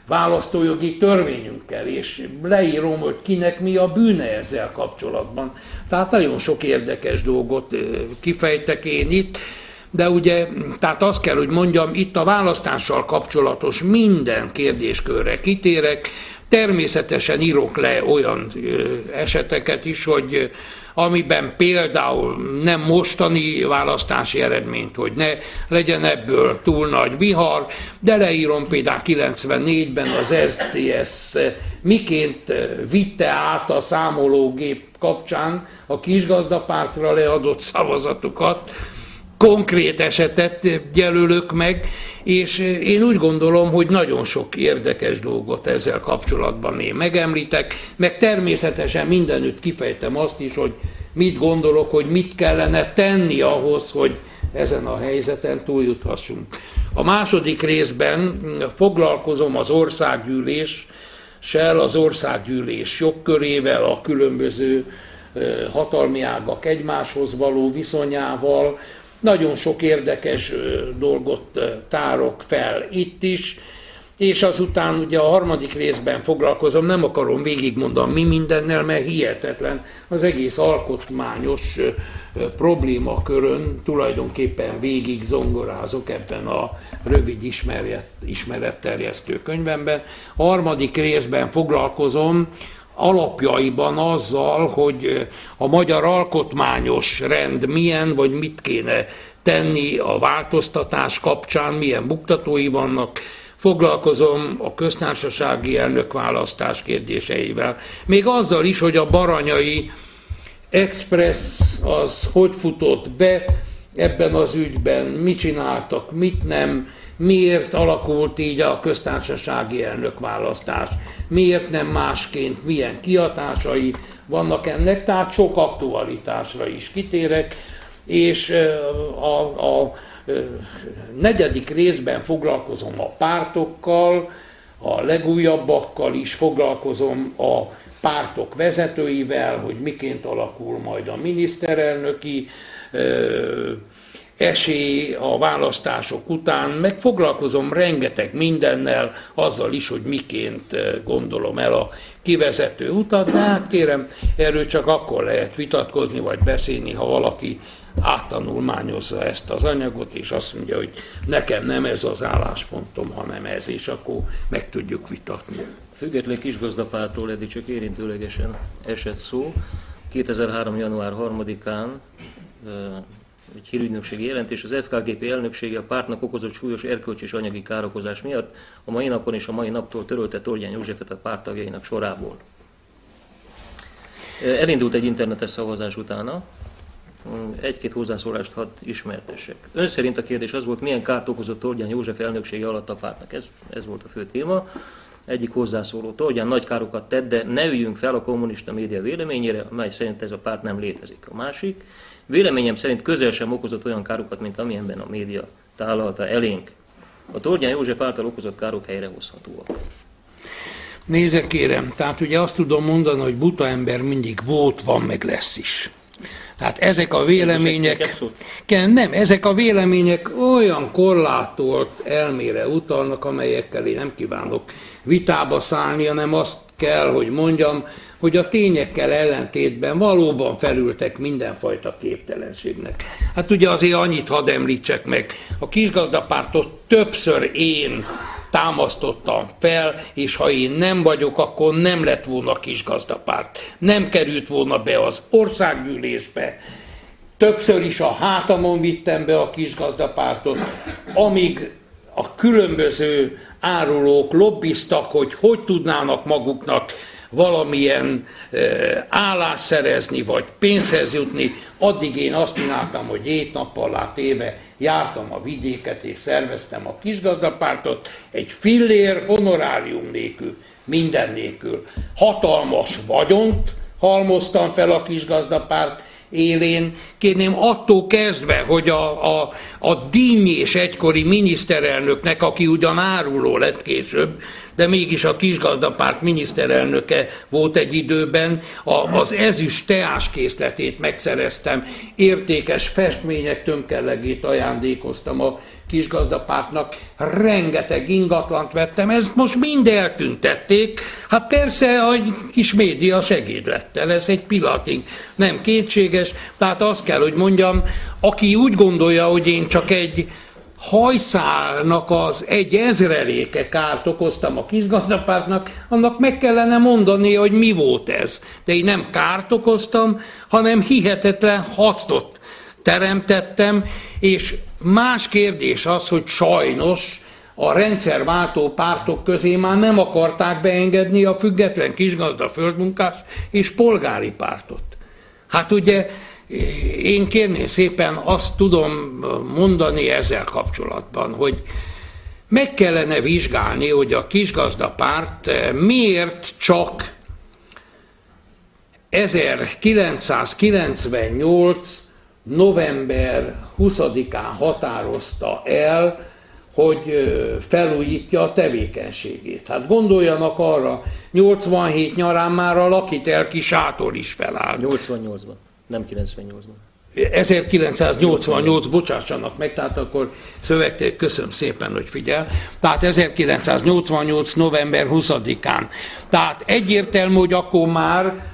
Speaker 2: választójogi törvényünkkel, és leírom, hogy kinek mi a bűne ezzel kapcsolatban. Tehát nagyon sok érdekes dolgot kifejtek én itt, de ugye, tehát azt kell, hogy mondjam, itt a választással kapcsolatos minden kérdéskörre kitérek, Természetesen írok le olyan eseteket is, hogy amiben például nem mostani választási eredményt, hogy ne legyen ebből túl nagy vihar, de leírom például 94-ben az STS miként vitte át a számológép kapcsán a kisgazdapártra leadott szavazatokat, konkrét esetet jelölök meg, és én úgy gondolom, hogy nagyon sok érdekes dolgot ezzel kapcsolatban én megemlítek, meg természetesen mindenütt kifejtem azt is, hogy mit gondolok, hogy mit kellene tenni ahhoz, hogy ezen a helyzeten túljuthassunk. A második részben foglalkozom az országgyűléssel, az országgyűlés jogkörével, a különböző hatalmi ágak egymáshoz való viszonyával, nagyon sok érdekes dolgot tárok fel itt is, és azután ugye a harmadik részben foglalkozom, nem akarom végigmondani mi mindennel, mert hihetetlen az egész alkotmányos problémakörön tulajdonképpen végig zongorázok ebben a rövid ismeret, ismeretterjesztő könyvemben. A harmadik részben foglalkozom alapjaiban azzal, hogy a magyar alkotmányos rend milyen, vagy mit kéne tenni a változtatás kapcsán, milyen buktatói vannak, foglalkozom a köztársasági elnökválasztás kérdéseivel. Még azzal is, hogy a baranyai Express az hogy futott be ebben az ügyben, mit csináltak, mit nem, miért alakult így a köztársasági elnökválasztás, miért nem másként, milyen kiatásai vannak ennek, tehát sok aktualitásra is kitérek, és a, a negyedik részben foglalkozom a pártokkal, a legújabbakkal is foglalkozom a pártok vezetőivel, hogy miként alakul majd a miniszterelnöki esély a választások után, meg foglalkozom rengeteg mindennel, azzal is, hogy miként eh, gondolom el a kivezető utat, de hát kérem, erről csak akkor lehet vitatkozni vagy beszélni, ha valaki áttanulmányozza ezt az anyagot, és azt mondja, hogy nekem nem ez az álláspontom, hanem ez, és akkor meg tudjuk vitatni.
Speaker 1: Független kisgazdapártól eddig csak érintőlegesen esett szó. 2003. január 3-án egy hírügynökségi jelentés, az FKGP elnöksége a pártnak okozott súlyos erkölcsi és anyagi károkozás miatt a mai napon és a mai naptól törölte Tordján Józsefet a pártagjainak sorából. Elindult egy internetes szavazás utána, egy-két hozzászólást hadd ismertessek. Ön szerint a kérdés az volt, milyen kárt okozott Tordján József elnöksége alatt a pártnak. Ez, ez volt a fő téma. Egyik hozzászóló Tordján nagy károkat tett, de ne üljünk fel a kommunista média véleményére, mely szerint ez a párt nem létezik. A másik, Véleményem szerint közel sem okozott olyan károkat, mint amilyenben a média tálalta elénk. A Tordján József által okozott károk helyrehozhatóak.
Speaker 2: Nézze kérem, tehát ugye azt tudom mondani, hogy buta ember mindig volt, van, meg lesz is. Tehát ezek a vélemények, nem, ezek a vélemények olyan korlátolt elmére utalnak, amelyekkel én nem kívánok vitába szállni, hanem azt kell, hogy mondjam, hogy a tényekkel ellentétben valóban felültek mindenfajta képtelenségnek. Hát ugye azért annyit hadd említsek meg, a kisgazdapártot többször én támasztottam fel, és ha én nem vagyok, akkor nem lett volna kisgazdapárt. Nem került volna be az országgyűlésbe, többször is a hátamon vittem be a kisgazdapártot, amíg a különböző árulók lobbiztak, hogy hogy tudnának maguknak valamilyen állás szerezni, vagy pénzhez jutni, addig én azt csináltam, hogy hét nappal át éve jártam a vidéket, és szerveztem a kisgazdapártot, egy fillér honorárium nélkül, minden nélkül. Hatalmas vagyont halmoztam fel a kisgazdapárt élén. Kérném attól kezdve, hogy a, a, a Díny és egykori miniszterelnöknek, aki ugyan áruló lett később, de mégis a kisgazdapárt miniszterelnöke volt egy időben, a, az ezüst teáskészletét megszereztem, értékes festmények tömkellegét ajándékoztam a kisgazdapártnak, rengeteg ingatlant vettem, ezt most mind eltüntették. Hát persze a kis média segédlettel, ez egy pillanatig nem kétséges, tehát azt kell, hogy mondjam, aki úgy gondolja, hogy én csak egy hajszálnak az egy ezreléke kárt okoztam a kisgazdapártnak, annak meg kellene mondani, hogy mi volt ez. De én nem kárt okoztam, hanem hihetetlen hasznot teremtettem, és más kérdés az, hogy sajnos a rendszerváltó pártok közé már nem akarták beengedni a független kisgazda földmunkás és polgári pártot. Hát ugye én kérném szépen azt tudom mondani ezzel kapcsolatban, hogy meg kellene vizsgálni, hogy a kisgazdapárt miért csak 1998 november 20-án határozta el, hogy felújítja a tevékenységét. Hát gondoljanak arra, 87 nyarán már a lakitelki sátor is felállt.
Speaker 1: 88-ban, nem 98-ban.
Speaker 2: 1988, bocsássanak meg, tehát akkor szövegték, köszönöm szépen, hogy figyel. Tehát 1988. november 20-án. Tehát egyértelmű, hogy akkor már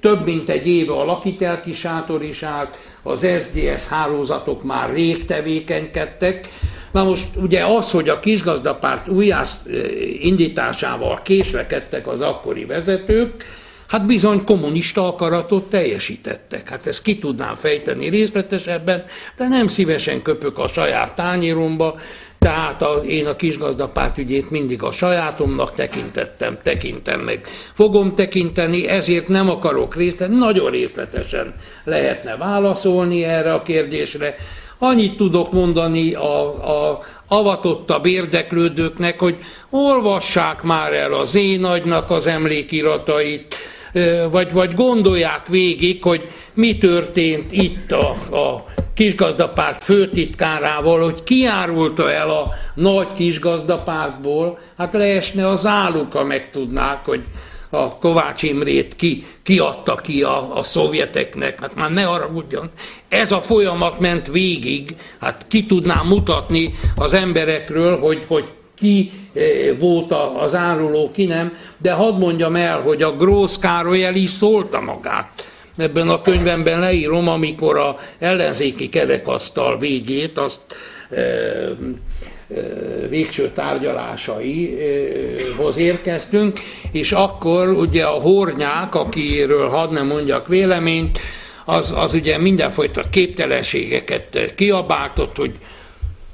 Speaker 2: több mint egy éve a lakitelki sátor is állt, az SZDSZ hálózatok már rég tevékenykedtek. Na most ugye az, hogy a kisgazdapárt újjász indításával késlekedtek az akkori vezetők, hát bizony kommunista akaratot teljesítettek. Hát ezt ki tudnám fejteni részletesebben, de nem szívesen köpök a saját tányéromba, tehát a, én a kisgazdapárt ügyét mindig a sajátomnak tekintettem, tekintem meg. Fogom tekinteni, ezért nem akarok részlet, nagyon részletesen lehetne válaszolni erre a kérdésre. Annyit tudok mondani a, a avatottabb érdeklődőknek, hogy olvassák már el az én agynak az emlékiratait, vagy, vagy gondolják végig, hogy mi történt itt a, a kisgazdapárt főtitkárával, hogy kiárulta el a nagy kisgazdapártból, hát leesne az álluka, megtudnák, hogy a Kovács Imrét ki, kiadta ki a, a szovjeteknek, hát már ne haragudjon. Ez a folyamat ment végig, hát ki tudnám mutatni az emberekről, hogy, hogy ki eh, volt az áruló, ki nem, de hadd mondjam el, hogy a Grósz Károly el is szólta magát. Ebben a könyvemben leírom, amikor a ellenzéki kerekasztal végét, azt e, e, végső tárgyalásaihoz érkeztünk, és akkor ugye a hornyák, akiről hadd nem mondjak véleményt, az, az ugye mindenfajta képtelenségeket kiabáltott, hogy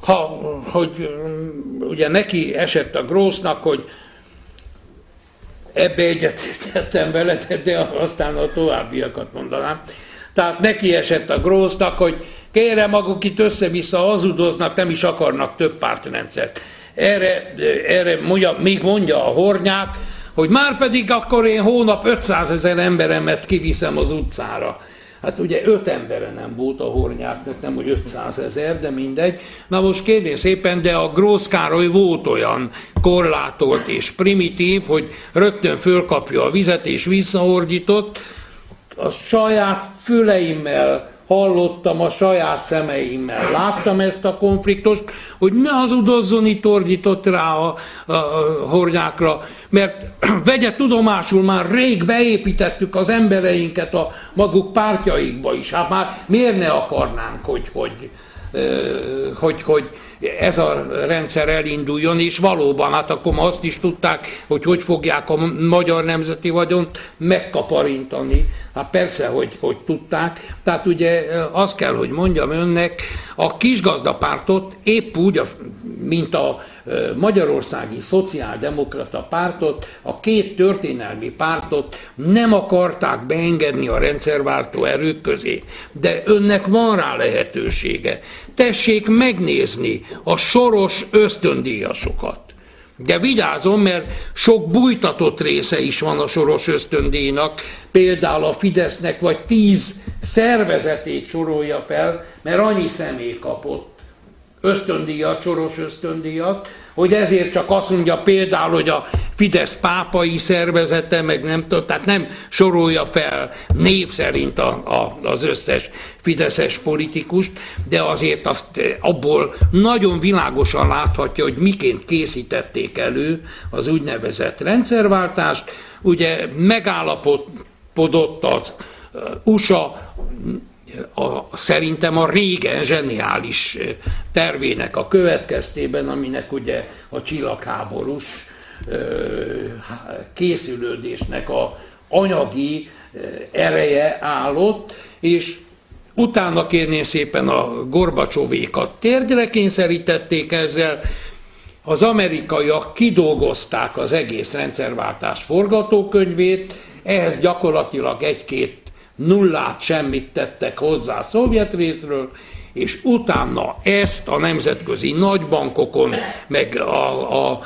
Speaker 2: ha, hogy ugye neki esett a Grósznak, hogy ebbe egyetértettem vele, de aztán a továbbiakat mondanám. Tehát neki esett a gróznak, hogy kérem, maguk itt össze-vissza hazudoznak, nem is akarnak több pártrendszert. Erre, erre mondja, még mondja a hornyák, hogy már pedig akkor én hónap 500 ezer emberemet kiviszem az utcára. Hát ugye öt embere nem volt a hornyáknak, nem hogy 500 ezer, de mindegy. Na most kérdés szépen, de a Grósz Károly volt olyan korlátolt és primitív, hogy rögtön fölkapja a vizet és visszaordított, a saját füleimmel hallottam a saját szemeimmel, láttam ezt a konfliktust, hogy ne hazudozzon itt ordított rá a, a, a hornyákra, mert vegye tudomásul, már rég beépítettük az embereinket a maguk pártjaikba is. Hát már miért ne akarnánk, hogy, hogy, hogy, hogy ez a rendszer elinduljon, és valóban, hát akkor ma azt is tudták, hogy hogy fogják a magyar nemzeti vagyont megkaparintani. Hát persze, hogy, hogy tudták. Tehát ugye azt kell, hogy mondjam önnek, a kisgazdapártot épp úgy, mint a magyarországi szociáldemokrata pártot, a két történelmi pártot nem akarták beengedni a rendszerváltó erők közé. De önnek van rá lehetősége. Tessék megnézni a soros ösztöndíjasokat. De vigyázom, mert sok bújtatott része is van a soros ösztöndíjnak, például a Fidesznek vagy tíz szervezetét sorolja fel, mert annyi személy kapott ösztöndíjat, soros ösztöndíjat, hogy ezért csak azt mondja például, hogy a Fidesz pápai szervezete, meg nem tudom, tehát nem sorolja fel név szerint a, a, az összes fideszes politikust, de azért azt abból nagyon világosan láthatja, hogy miként készítették elő az úgynevezett rendszerváltást. Ugye megállapodott az USA a, szerintem a régen zseniális tervének a következtében, aminek ugye a csillagháborús készülődésnek a anyagi ereje állott, és utána kérnén szépen a Gorbacsovékat térdre kényszerítették ezzel, az amerikaiak kidolgozták az egész rendszerváltás forgatókönyvét, ehhez gyakorlatilag egy-két nullát semmit tettek hozzá a szovjet részről, és utána ezt a nemzetközi nagybankokon, meg a, a,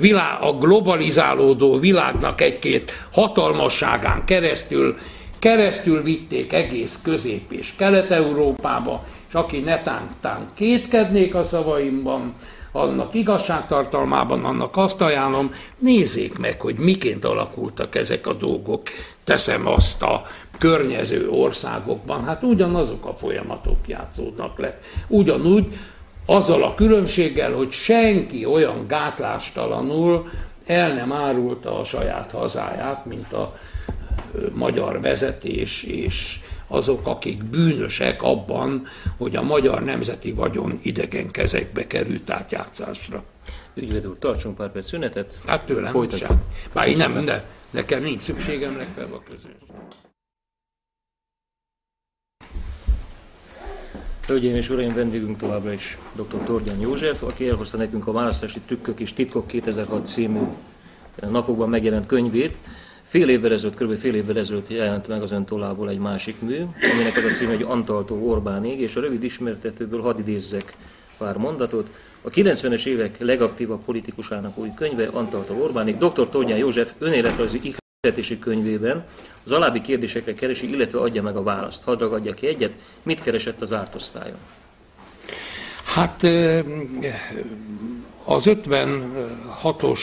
Speaker 2: világ, a globalizálódó világnak egy-két hatalmasságán keresztül, keresztül vitték egész Közép- és Kelet-Európába, és aki netántán kétkednék a szavaimban, annak igazságtartalmában, annak azt ajánlom, nézzék meg, hogy miként alakultak ezek a dolgok. Teszem azt a környező országokban, hát ugyanazok a folyamatok játszódnak le. Ugyanúgy azzal a különbséggel, hogy senki olyan gátlástalanul el nem árulta a saját hazáját, mint a magyar vezetés és azok, akik bűnösek abban, hogy a magyar nemzeti vagyon idegen kezekbe került átjátszásra.
Speaker 1: Ügyvéd úr, tartsunk pár perc szünetet.
Speaker 2: Hát tőlem Folytatjuk. sem. Bár én nem, ne, nekem nincs szükségem legfeljebb a közönség.
Speaker 1: Hölgyeim és Uraim, vendégünk továbbra is dr. Tordján József, aki elhozta nekünk a Választási Trükkök és Titkok 2006 című napokban megjelent könyvét. Fél évvel ezelőtt, kb. fél évvel ezelőtt jelent meg az ön tollából egy másik mű, aminek az a cím, hogy Antaltó Orbánig, és a rövid ismertetőből hadd idézzek pár mondatot. A 90-es évek legaktívabb politikusának új könyve, Antaltó Orbánig, dr. Tordján József önéletrajzi ihletési könyvében az alábbi kérdésekre keresi, illetve adja meg a választ. Hadd ragadja ki egyet, mit keresett az árt osztályon?
Speaker 2: Hát az 56-os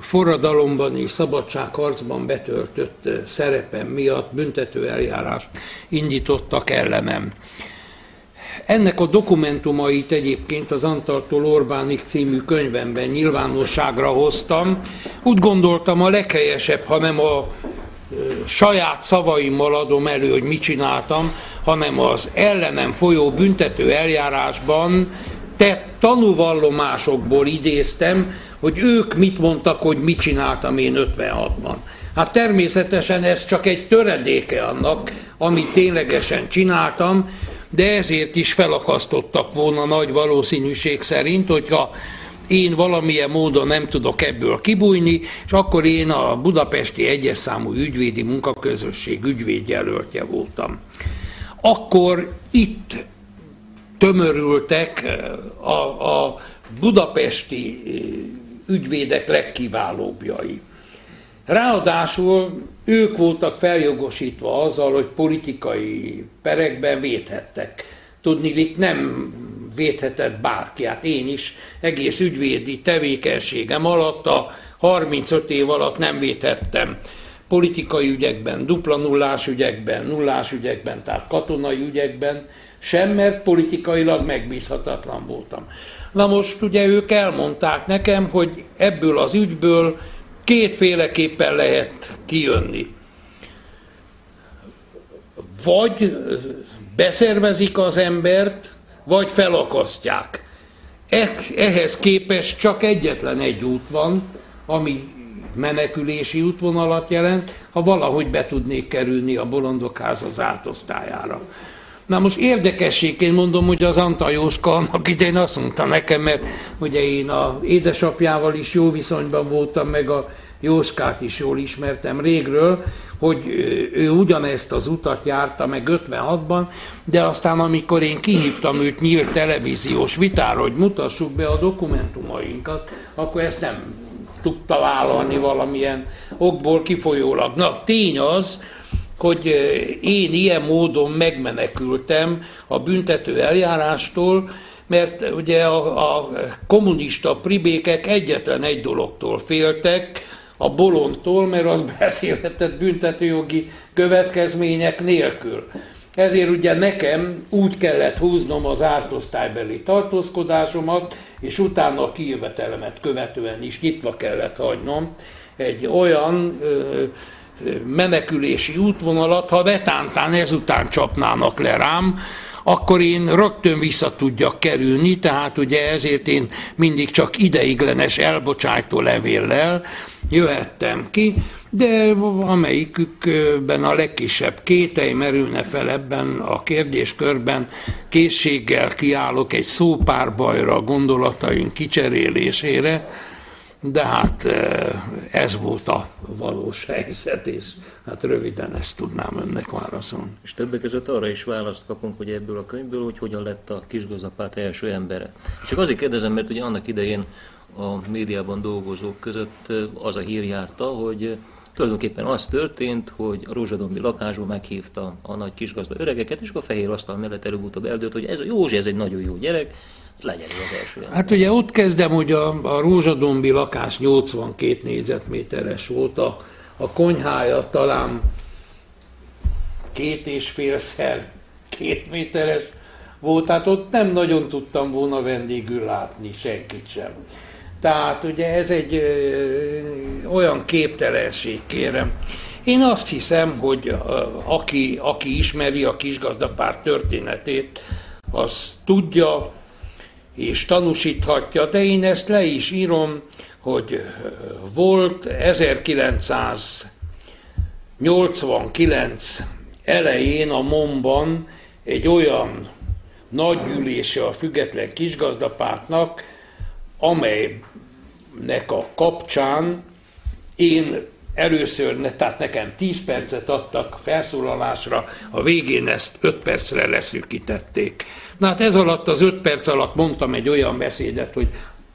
Speaker 2: forradalomban és szabadságharcban betöltött szerepem miatt büntető eljárás indítottak ellenem. Ennek a dokumentumait egyébként az Antaltól Orbánik című könyvemben nyilvánosságra hoztam. Úgy gondoltam a leghelyesebb, hanem a saját szavaimmal adom elő, hogy mit csináltam, hanem az ellenem folyó büntető eljárásban tett tanúvallomásokból idéztem, hogy ők mit mondtak, hogy mit csináltam én 56-ban. Hát természetesen ez csak egy töredéke annak, amit ténylegesen csináltam, de ezért is felakasztottak volna nagy valószínűség szerint, hogyha én valamilyen módon nem tudok ebből kibújni, és akkor én a budapesti egyes számú ügyvédi munkaközösség ügyvédjelöltje voltam. Akkor itt tömörültek a, a budapesti ügyvédek legkiválóbbjai. Ráadásul ők voltak feljogosítva azzal, hogy politikai perekben védhettek. Tudnilik nem védhetett bárki, hát én is egész ügyvédi tevékenységem alatt, a 35 év alatt nem védhettem politikai ügyekben, dupla nullás ügyekben, nullás ügyekben, tehát katonai ügyekben, sem, mert politikailag megbízhatatlan voltam. Na most ugye ők elmondták nekem, hogy ebből az ügyből kétféleképpen lehet kijönni. Vagy beszervezik az embert, vagy felakasztják. ehhez képest csak egyetlen egy út van, ami menekülési útvonalat jelent, ha valahogy be tudnék kerülni a bolondok háza zárt osztályára. Na most érdekességként mondom, hogy az Antal Jóska annak idején azt mondta nekem, mert ugye én a édesapjával is jó viszonyban voltam, meg a Jóskát is jól ismertem régről, hogy ő ugyanezt az utat járta meg 56-ban, de aztán amikor én kihívtam őt nyílt televíziós vitára, hogy mutassuk be a dokumentumainkat, akkor ezt nem tudta vállalni valamilyen okból kifolyólag. Na, tény az, hogy én ilyen módon megmenekültem a büntető eljárástól, mert ugye a, a kommunista pribékek egyetlen egy dologtól féltek, a bolondtól, mert az beszélhetett büntetőjogi következmények nélkül. Ezért ugye nekem úgy kellett húznom az ártosztálybeli tartózkodásomat, és utána a kijövetelemet követően is nyitva kellett hagynom egy olyan ö, menekülési útvonalat, ha betántán ezután csapnának le rám, akkor én rögtön vissza tudjak kerülni, tehát ugye ezért én mindig csak ideiglenes elbocsájtó levéllel jöhettem ki, de amelyikükben a legkisebb kételj merülne fel ebben a kérdéskörben, készséggel kiállok egy szópárbajra, gondolataink kicserélésére, de hát ez volt a valós helyzet, és hát röviden ezt tudnám önnek válaszolni.
Speaker 1: És többek között arra is választ kapunk, hogy ebből a könyvből, hogy hogyan lett a kisgazdapárt első embere. Csak azért kérdezem, mert ugye annak idején a médiában dolgozók között az a hír járta, hogy tulajdonképpen az történt, hogy a rózsadombi lakásban meghívta a nagy kisgazda öregeket, és a fehér asztal mellett előbb-utóbb eldőlt, hogy ez a Józsi, ez egy nagyon jó gyerek, legyen az első.
Speaker 2: Hát ugye ott kezdem, hogy a, a rózsadombi lakás 82 négyzetméteres volt, a, a konyhája talán két és félszer két méteres volt, tehát ott nem nagyon tudtam volna vendégül látni senkit sem. Tehát ugye ez egy ö, olyan képtelenség, kérem. Én azt hiszem, hogy ö, aki, aki ismeri a kisgazdapárt történetét, az tudja és tanúsíthatja, de én ezt le is írom, hogy volt 1989 elején a Momban egy olyan nagygyűlése a független kisgazdapártnak, amely nek a kapcsán én először, tehát nekem 10 percet adtak felszólalásra, a végén ezt 5 percre leszűkítették. Na hát ez alatt az 5 perc alatt mondtam egy olyan beszédet, hogy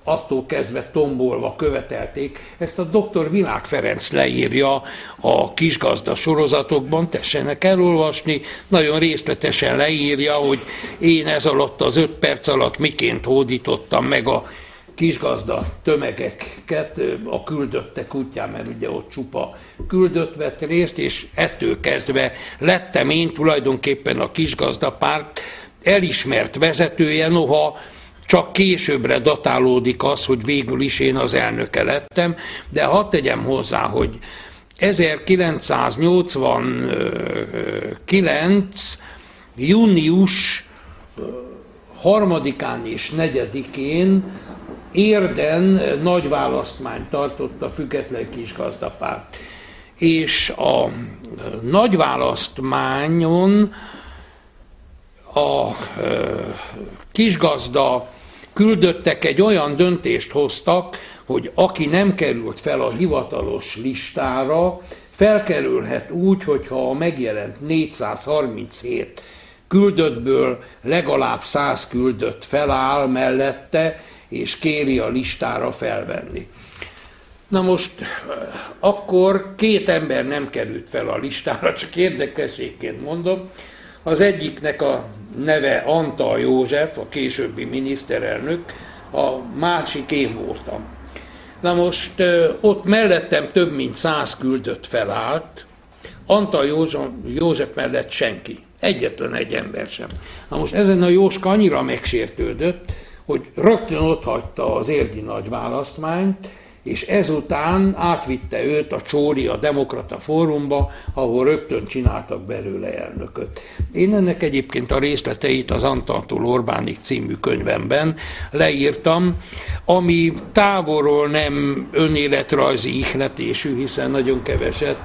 Speaker 2: attól kezdve tombolva követelték. Ezt a dr. Világ Ferenc leírja a kisgazda sorozatokban, tessenek elolvasni, nagyon részletesen leírja, hogy én ez alatt az öt perc alatt miként hódítottam meg a kisgazda tömegeket a küldöttek útján, mert ugye ott csupa küldött vett részt, és ettől kezdve lettem én tulajdonképpen a kisgazda párt elismert vezetője, noha csak későbbre datálódik az, hogy végül is én az elnöke lettem, de hadd tegyem hozzá, hogy 1989. június harmadikán és negyedikén Érden nagy választmányt tartott a független kisgazdapárt. És a nagy választmányon a kisgazda küldöttek egy olyan döntést hoztak, hogy aki nem került fel a hivatalos listára, felkerülhet úgy, hogyha a megjelent 437 küldöttből legalább 100 küldött feláll mellette, és kéri a listára felvenni. Na most akkor két ember nem került fel a listára, csak érdekességként mondom. Az egyiknek a neve Antal József, a későbbi miniszterelnök, a másik én voltam. Na most ott mellettem több mint száz küldött felállt, Antal József, mellett senki, egyetlen egy ember sem. Na most ezen a Jóska annyira megsértődött, hogy rögtön ott hagyta az érdi nagy és ezután átvitte őt a Csóri a Demokrata Fórumba, ahol rögtön csináltak belőle elnököt. Én ennek egyébként a részleteit az Antaltól Orbánik című könyvemben leírtam, ami távolról nem önéletrajzi ihletésű, hiszen nagyon keveset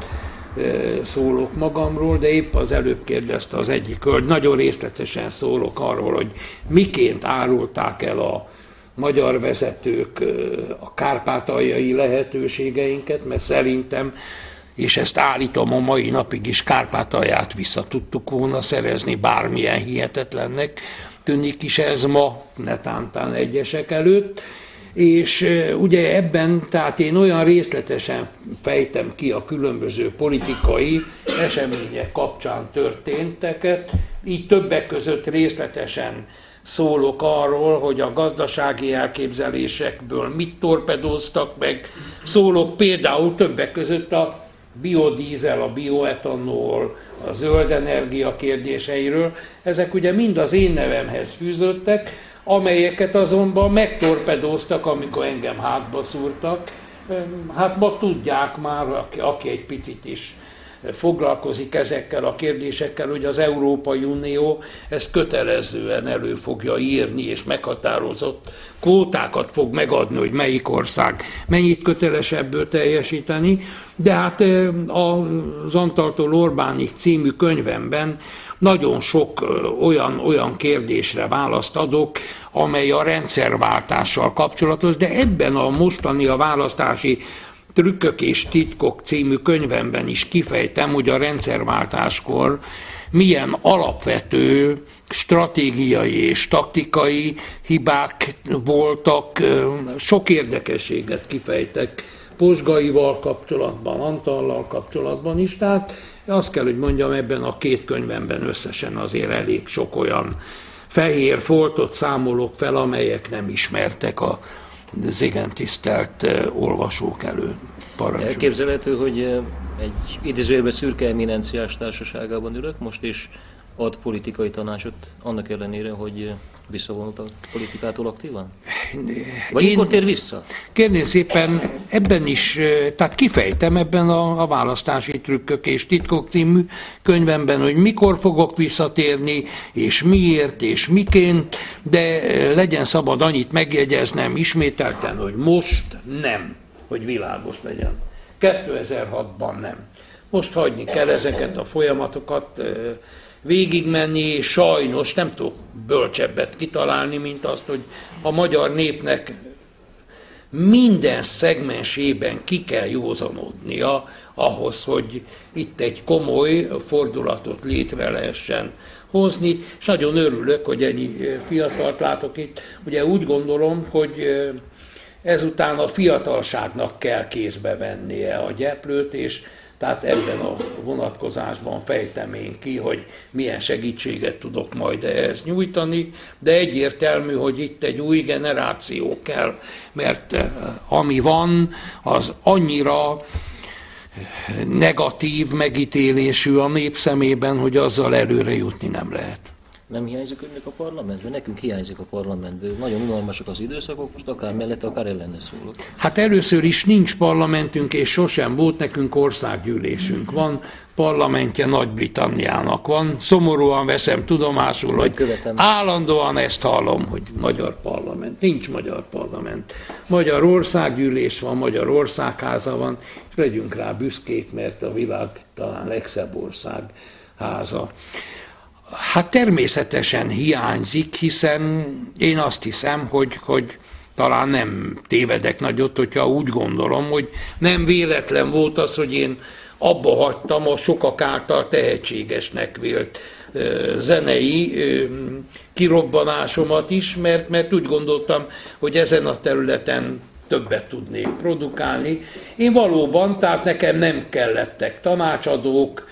Speaker 2: szólok magamról, de épp az előbb kérdezte az egyik hölgy, nagyon részletesen szólok arról, hogy miként árulták el a magyar vezetők a kárpátaljai lehetőségeinket, mert szerintem, és ezt állítom a mai napig is, Kárpátalját vissza tudtuk volna szerezni bármilyen hihetetlennek, tűnik is ez ma, netántán egyesek előtt, és ugye ebben, tehát én olyan részletesen fejtem ki a különböző politikai események kapcsán történteket, így többek között részletesen szólok arról, hogy a gazdasági elképzelésekből mit torpedóztak meg, szólok például többek között a biodízel, a bioetanol, a zöld energia kérdéseiről. Ezek ugye mind az én nevemhez fűzöttek, amelyeket azonban megtorpedóztak, amikor engem hátba szúrtak. Hát ma tudják már, aki, aki egy picit is foglalkozik ezekkel a kérdésekkel, hogy az Európai Unió ezt kötelezően elő fogja írni, és meghatározott kvótákat fog megadni, hogy melyik ország mennyit köteles ebből teljesíteni. De hát az Antaltól Orbánik című könyvemben nagyon sok olyan, olyan kérdésre választ adok, amely a rendszerváltással kapcsolatos, de ebben a mostani a választási Trükkök és titkok című könyvemben is kifejtem, hogy a rendszerváltáskor milyen alapvető stratégiai és taktikai hibák voltak, sok érdekességet kifejtek Posgaival kapcsolatban, Antallal kapcsolatban is, tehát azt kell, hogy mondjam, ebben a két könyvemben összesen azért elég sok olyan fehér foltot számolok fel, amelyek nem ismertek a az igen tisztelt olvasók elő.
Speaker 1: Parancsolj. Elképzelhető, hogy egy idézőjelben szürke eminenciás társaságában ülök most, és ad politikai tanácsot annak ellenére, hogy visszavonult a politikától aktívan? Vagy Én, mikor tér vissza?
Speaker 2: Kérném szépen, ebben is, tehát kifejtem ebben a, a választási trükkök és titkok című könyvemben, hogy mikor fogok visszatérni, és miért, és miként, de legyen szabad annyit megjegyeznem ismételten, hogy most nem, hogy világos legyen. 2006-ban nem. Most hagyni kell ezeket a folyamatokat, végigmenni, és sajnos nem tudok bölcsebbet kitalálni, mint azt, hogy a magyar népnek minden szegmensében ki kell józanodnia ahhoz, hogy itt egy komoly fordulatot létre lehessen hozni, és nagyon örülök, hogy ennyi fiatalt látok itt. Ugye úgy gondolom, hogy ezután a fiatalságnak kell kézbe vennie a gyeplőt, és tehát ebben a vonatkozásban fejtem én ki, hogy milyen segítséget tudok majd ehhez nyújtani, de egyértelmű, hogy itt egy új generáció kell, mert eh, ami van, az annyira negatív megítélésű a nép szemében, hogy azzal előre jutni nem lehet
Speaker 1: nem hiányzik önnek a parlamentből? Nekünk hiányzik a parlamentből. Nagyon unalmasak az időszakok, most akár mellette, akár ellene szólok.
Speaker 2: Hát először is nincs parlamentünk, és sosem volt nekünk országgyűlésünk. Van parlamentje Nagy-Britanniának van. Szomorúan veszem tudomásul, hogy követem. állandóan ezt hallom, hogy magyar parlament. Nincs magyar parlament. Magyar országgyűlés van, magyar országháza van, és legyünk rá büszkék, mert a világ talán legszebb ország háza. Hát természetesen hiányzik, hiszen én azt hiszem, hogy, hogy talán nem tévedek nagyot, hogyha úgy gondolom, hogy nem véletlen volt az, hogy én abba hagytam a sokak által tehetségesnek vélt zenei kirobbanásomat is, mert, mert úgy gondoltam, hogy ezen a területen többet tudnék produkálni. Én valóban, tehát nekem nem kellettek tanácsadók,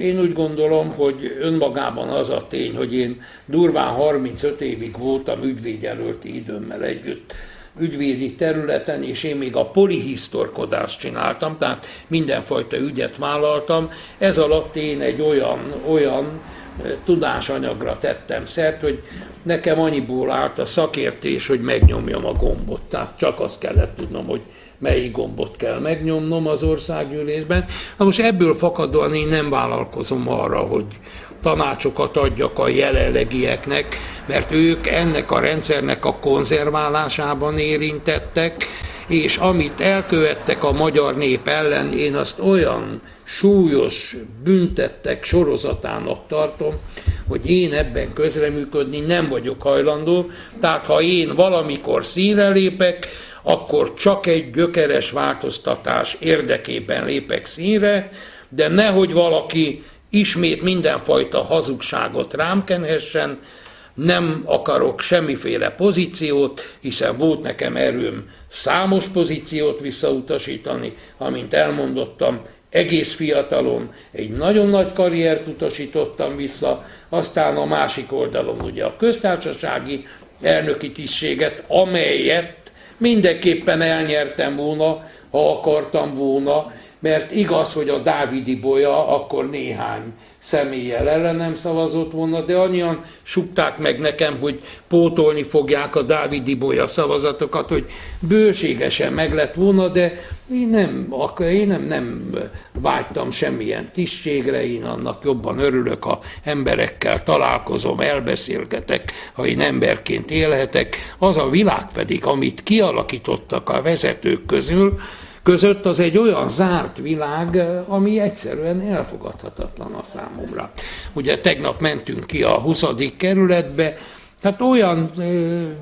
Speaker 2: én úgy gondolom, hogy önmagában az a tény, hogy én durván 35 évig voltam ügyvédjelölti időmmel együtt ügyvédi területen, és én még a polihisztorkodást csináltam, tehát mindenfajta ügyet vállaltam. Ez alatt én egy olyan, olyan tudásanyagra tettem szert, hogy nekem annyiból állt a szakértés, hogy megnyomjam a gombot. Tehát csak azt kellett tudnom, hogy melyik gombot kell megnyomnom az országgyűlésben. Na most ebből fakadóan én nem vállalkozom arra, hogy tanácsokat adjak a jelenlegieknek, mert ők ennek a rendszernek a konzerválásában érintettek, és amit elkövettek a magyar nép ellen, én azt olyan súlyos büntettek sorozatának tartom, hogy én ebben közreműködni nem vagyok hajlandó. Tehát ha én valamikor színre lépek, akkor csak egy gyökeres változtatás érdekében lépek színre, de nehogy valaki ismét mindenfajta hazugságot rám kenhessen, nem akarok semmiféle pozíciót, hiszen volt nekem erőm számos pozíciót visszautasítani, amint elmondottam, egész fiatalon egy nagyon nagy karriert utasítottam vissza, aztán a másik oldalon ugye a köztársasági elnöki tisztséget, amelyet mindenképpen elnyertem volna, ha akartam volna, mert igaz, hogy a Dávidi bolya akkor néhány személlyel ellenem szavazott volna, de annyian sukták meg nekem, hogy pótolni fogják a Dávidi bolya szavazatokat, hogy bőségesen meg lett volna, de én nem, én nem, nem vágytam semmilyen tisztségre, én annak jobban örülök, ha emberekkel találkozom, elbeszélgetek, ha én emberként élhetek. Az a világ pedig, amit kialakítottak a vezetők közül, között az egy olyan zárt világ, ami egyszerűen elfogadhatatlan a számomra. Ugye tegnap mentünk ki a 20. kerületbe, tehát olyan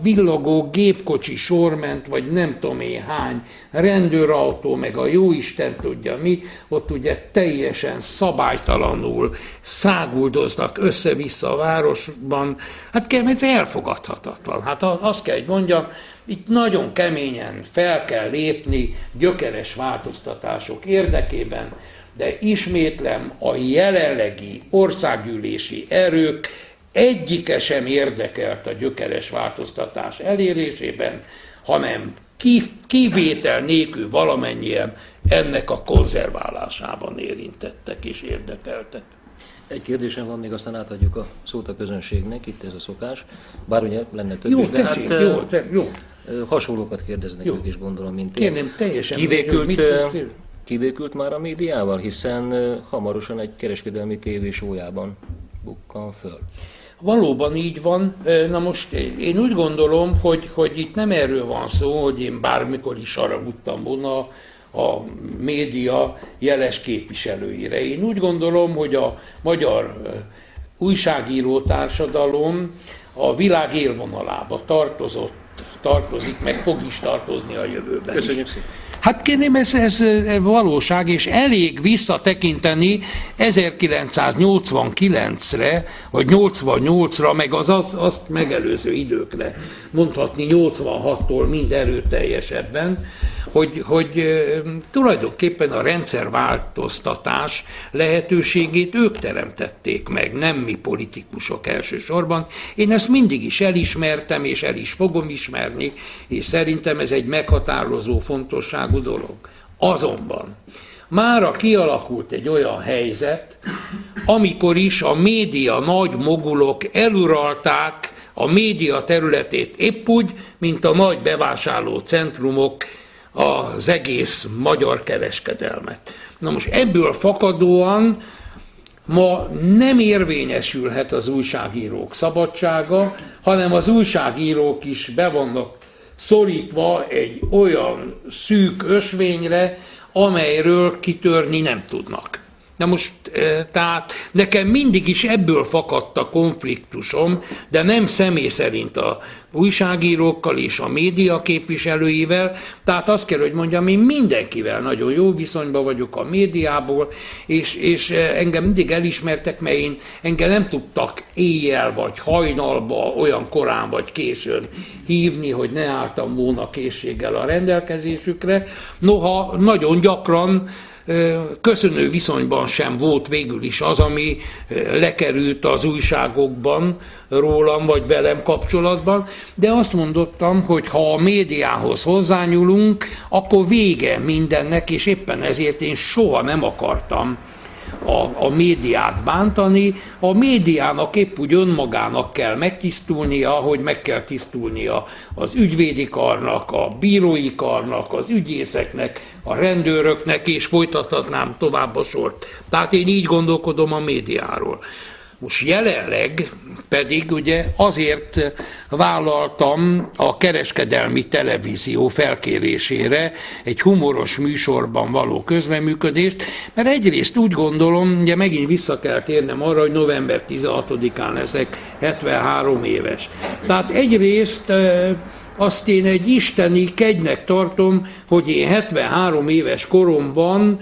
Speaker 2: villogó gépkocsi sor ment, vagy nem tudom én hány, rendőrautó, meg a jóisten tudja mi, ott ugye teljesen szabálytalanul száguldoznak össze-vissza a városban. Hát kérem, ez elfogadhatatlan. Hát azt kell, hogy mondjam, itt nagyon keményen fel kell lépni gyökeres változtatások érdekében, de ismétlem, a jelenlegi országgyűlési erők egyike sem érdekelt a gyökeres változtatás elérésében, hanem kivétel nélkül valamennyien ennek a konzerválásában érintettek és érdekeltek.
Speaker 1: Egy kérdésem van, még aztán átadjuk a szót a közönségnek, itt ez a szokás, bár ugye lenne több
Speaker 2: jó,
Speaker 1: is,
Speaker 2: de tessék, hát, jó, te, jó.
Speaker 1: Hasonlókat kérdeznek jó. ők is, gondolom, mint
Speaker 2: én. Kérném, teljesen.
Speaker 1: Kivékült, mit kivékült már a médiával, hiszen hamarosan egy kereskedelmi tévésójában bukkan föl.
Speaker 2: Valóban így van. Na most én úgy gondolom, hogy, hogy itt nem erről van szó, hogy én bármikor is haragudtam volna a média jeles képviselőire. Én úgy gondolom, hogy a magyar újságíró társadalom a világ élvonalába tartozott, tartozik, meg fog is tartozni a jövőben
Speaker 1: Köszönjük is. szépen.
Speaker 2: Hát kérném, ez, ez valóság, és elég visszatekinteni 1989-re, vagy 88-ra, meg az, az azt megelőző időkre, mondhatni 86-tól mind erőteljesebben, hogy, hogy tulajdonképpen a rendszerváltoztatás lehetőségét ők teremtették meg, nem mi politikusok elsősorban. Én ezt mindig is elismertem, és el is fogom ismerni, és szerintem ez egy meghatározó fontosságú dolog. Azonban mára kialakult egy olyan helyzet, amikor is a média nagy mogulok eluralták a média területét épp úgy, mint a nagy bevásárló centrumok az egész magyar kereskedelmet. Na most ebből fakadóan ma nem érvényesülhet az újságírók szabadsága, hanem az újságírók is be vannak szorítva egy olyan szűk ösvényre, amelyről kitörni nem tudnak. Na most, tehát nekem mindig is ebből fakadt a konfliktusom, de nem személy szerint a újságírókkal és a média képviselőivel, tehát azt kell, hogy mondjam, én mindenkivel nagyon jó viszonyban vagyok a médiából, és, és engem mindig elismertek, mert én engem nem tudtak éjjel vagy hajnalba, olyan korán vagy későn hívni, hogy ne álltam volna készséggel a rendelkezésükre. Noha nagyon gyakran köszönő viszonyban sem volt végül is az, ami lekerült az újságokban rólam vagy velem kapcsolatban, de azt mondottam, hogy ha a médiához hozzányúlunk, akkor vége mindennek, és éppen ezért én soha nem akartam a, a médiát bántani, a médiának épp úgy önmagának kell megtisztulnia, ahogy meg kell tisztulnia az ügyvédi karnak, a bírói karnak, az ügyészeknek, a rendőröknek, és folytathatnám tovább a sort. Tehát én így gondolkodom a médiáról. Most jelenleg pedig ugye azért vállaltam a kereskedelmi televízió felkérésére egy humoros műsorban való közreműködést, mert egyrészt úgy gondolom, ugye megint vissza kell térnem arra, hogy november 16-án leszek 73 éves. Tehát egyrészt azt én egy isteni kegynek tartom, hogy én 73 éves koromban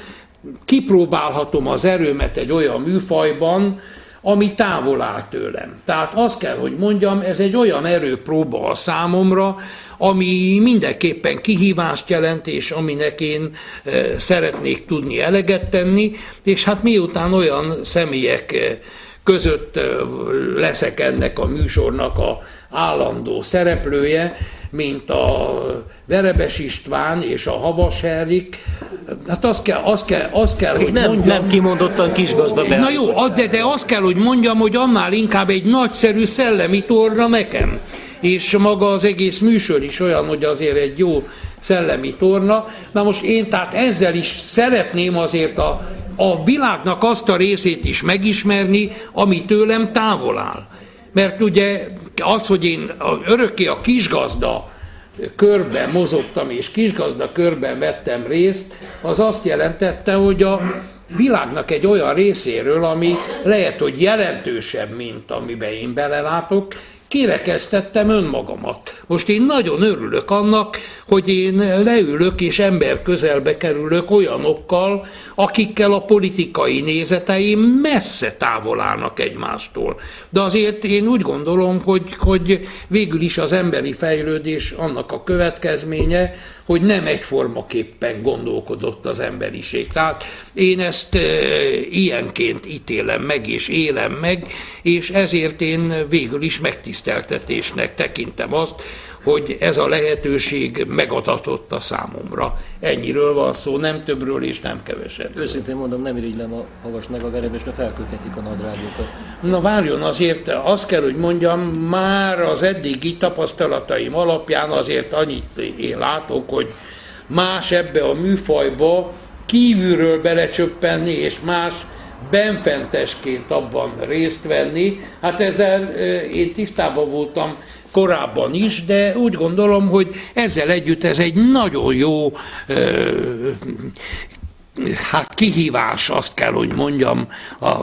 Speaker 2: kipróbálhatom az erőmet egy olyan műfajban, ami távol áll tőlem. Tehát azt kell, hogy mondjam, ez egy olyan erőpróba a számomra, ami mindenképpen kihívást jelent, és aminek én e, szeretnék tudni eleget tenni, és hát miután olyan személyek e, között e, leszek ennek a műsornak a állandó szereplője, mint a Verebes István és a Havas Henrik, hát azt kell, azt kell, azt kell hogy
Speaker 1: nem,
Speaker 2: mondjam...
Speaker 1: Nem kimondottan kisgazda
Speaker 2: Na jó, de, de azt kell, hogy mondjam, hogy annál inkább egy nagyszerű szellemi torna nekem. És maga az egész műsor is olyan, hogy azért egy jó szellemi torna. Na most én tehát ezzel is szeretném azért a, a világnak azt a részét is megismerni, ami tőlem távol áll. Mert ugye az, hogy én örökké a kisgazda körben mozogtam, és kisgazda körben vettem részt, az azt jelentette, hogy a világnak egy olyan részéről, ami lehet, hogy jelentősebb, mint amiben én belelátok, kirekeztettem önmagamat. Most én nagyon örülök annak, hogy én leülök és ember közelbe kerülök olyanokkal, akikkel a politikai nézeteim messze távol állnak egymástól. De azért én úgy gondolom, hogy, hogy végül is az emberi fejlődés annak a következménye, hogy nem egyformaképpen gondolkodott az emberiség. Tehát én ezt e, ilyenként ítélem meg és élem meg, és ezért én végül is megtiszteltetésnek tekintem azt, hogy ez a lehetőség megadatott a számomra. Ennyiről van szó, nem többről és nem kevesebb.
Speaker 1: Őszintén mondom, nem irigylem a havas meg a verebes, mert felköthetik a nadrágot.
Speaker 2: Na várjon, azért azt kell, hogy mondjam, már az eddigi tapasztalataim alapján azért annyit én látok, hogy más ebbe a műfajba kívülről belecsöppenni, és más benfentesként abban részt venni. Hát ezzel én tisztában voltam korábban is, de úgy gondolom, hogy ezzel együtt ez egy nagyon jó hát kihívás, azt kell, hogy mondjam,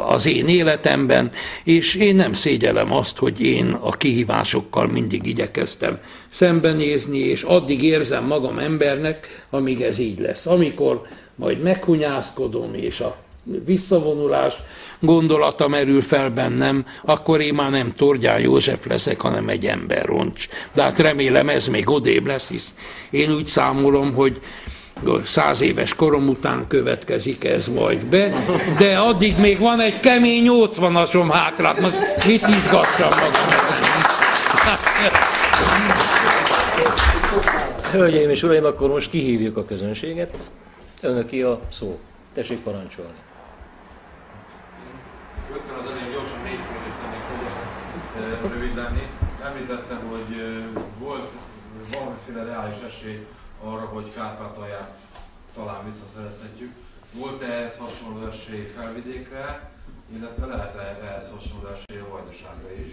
Speaker 2: az én életemben, és én nem szégyelem azt, hogy én a kihívásokkal mindig igyekeztem szembenézni, és addig érzem magam embernek, amíg ez így lesz. Amikor majd meghunyászkodom, és a visszavonulás gondolata merül fel bennem, akkor én már nem Tordján József leszek, hanem egy emberroncs. De hát remélem ez még odébb lesz, hisz én úgy számolom, hogy száz éves korom után következik ez majd be, de addig még van egy kemény 80-asom hátra, most mit izgattam magam
Speaker 1: Hölgyeim és uraim, akkor most kihívjuk a közönséget. Önöki a szó. Tessék parancsolni.
Speaker 3: említette, hogy volt valamiféle reális esély arra, hogy Kárpátalját talán visszaszerezhetjük. Volt-e ehhez hasonló esély felvidékre, illetve lehet-e ehhez hasonló esély a Vajdaságra is?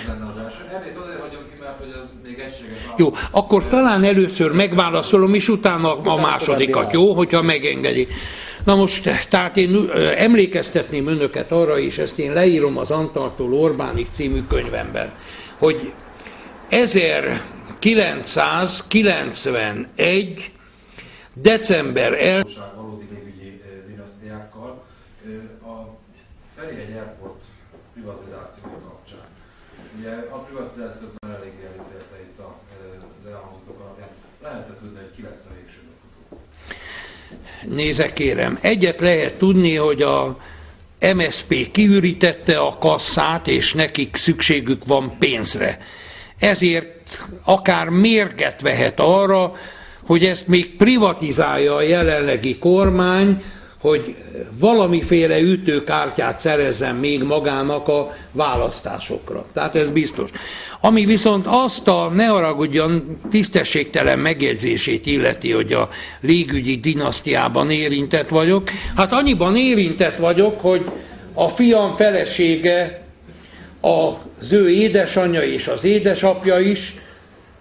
Speaker 3: Ez lenne az első. Azért hagyom ki, mert hogy az még egységes.
Speaker 2: Jó, akkor talán először megválaszolom, és utána a másodikat, jó, hogyha megengedi. Na most, tehát én emlékeztetném önöket arra, és ezt én leírom az Antartól Orbánik című könyvemben, hogy 1991. december 1
Speaker 3: valódi légügyi dinasztiákkal a Ferihegy Airport privatizációja kapcsán. Ugye a privatizációt már elég elítélte itt a elhangzottak alapján. Lehet-e tudni, hogy ki lesz a végső
Speaker 2: Nézek kérem, egyet lehet tudni, hogy a MSP kiürítette a kasszát, és nekik szükségük van pénzre. Ezért akár mérget vehet arra, hogy ezt még privatizálja a jelenlegi kormány, hogy valamiféle ütőkártyát szerezzen még magának a választásokra. Tehát ez biztos. Ami viszont azt a, ne haragudjon, tisztességtelen megjegyzését illeti, hogy a légügyi dinasztiában érintett vagyok, hát annyiban érintett vagyok, hogy a fiam felesége, az ő édesanyja és az édesapja is.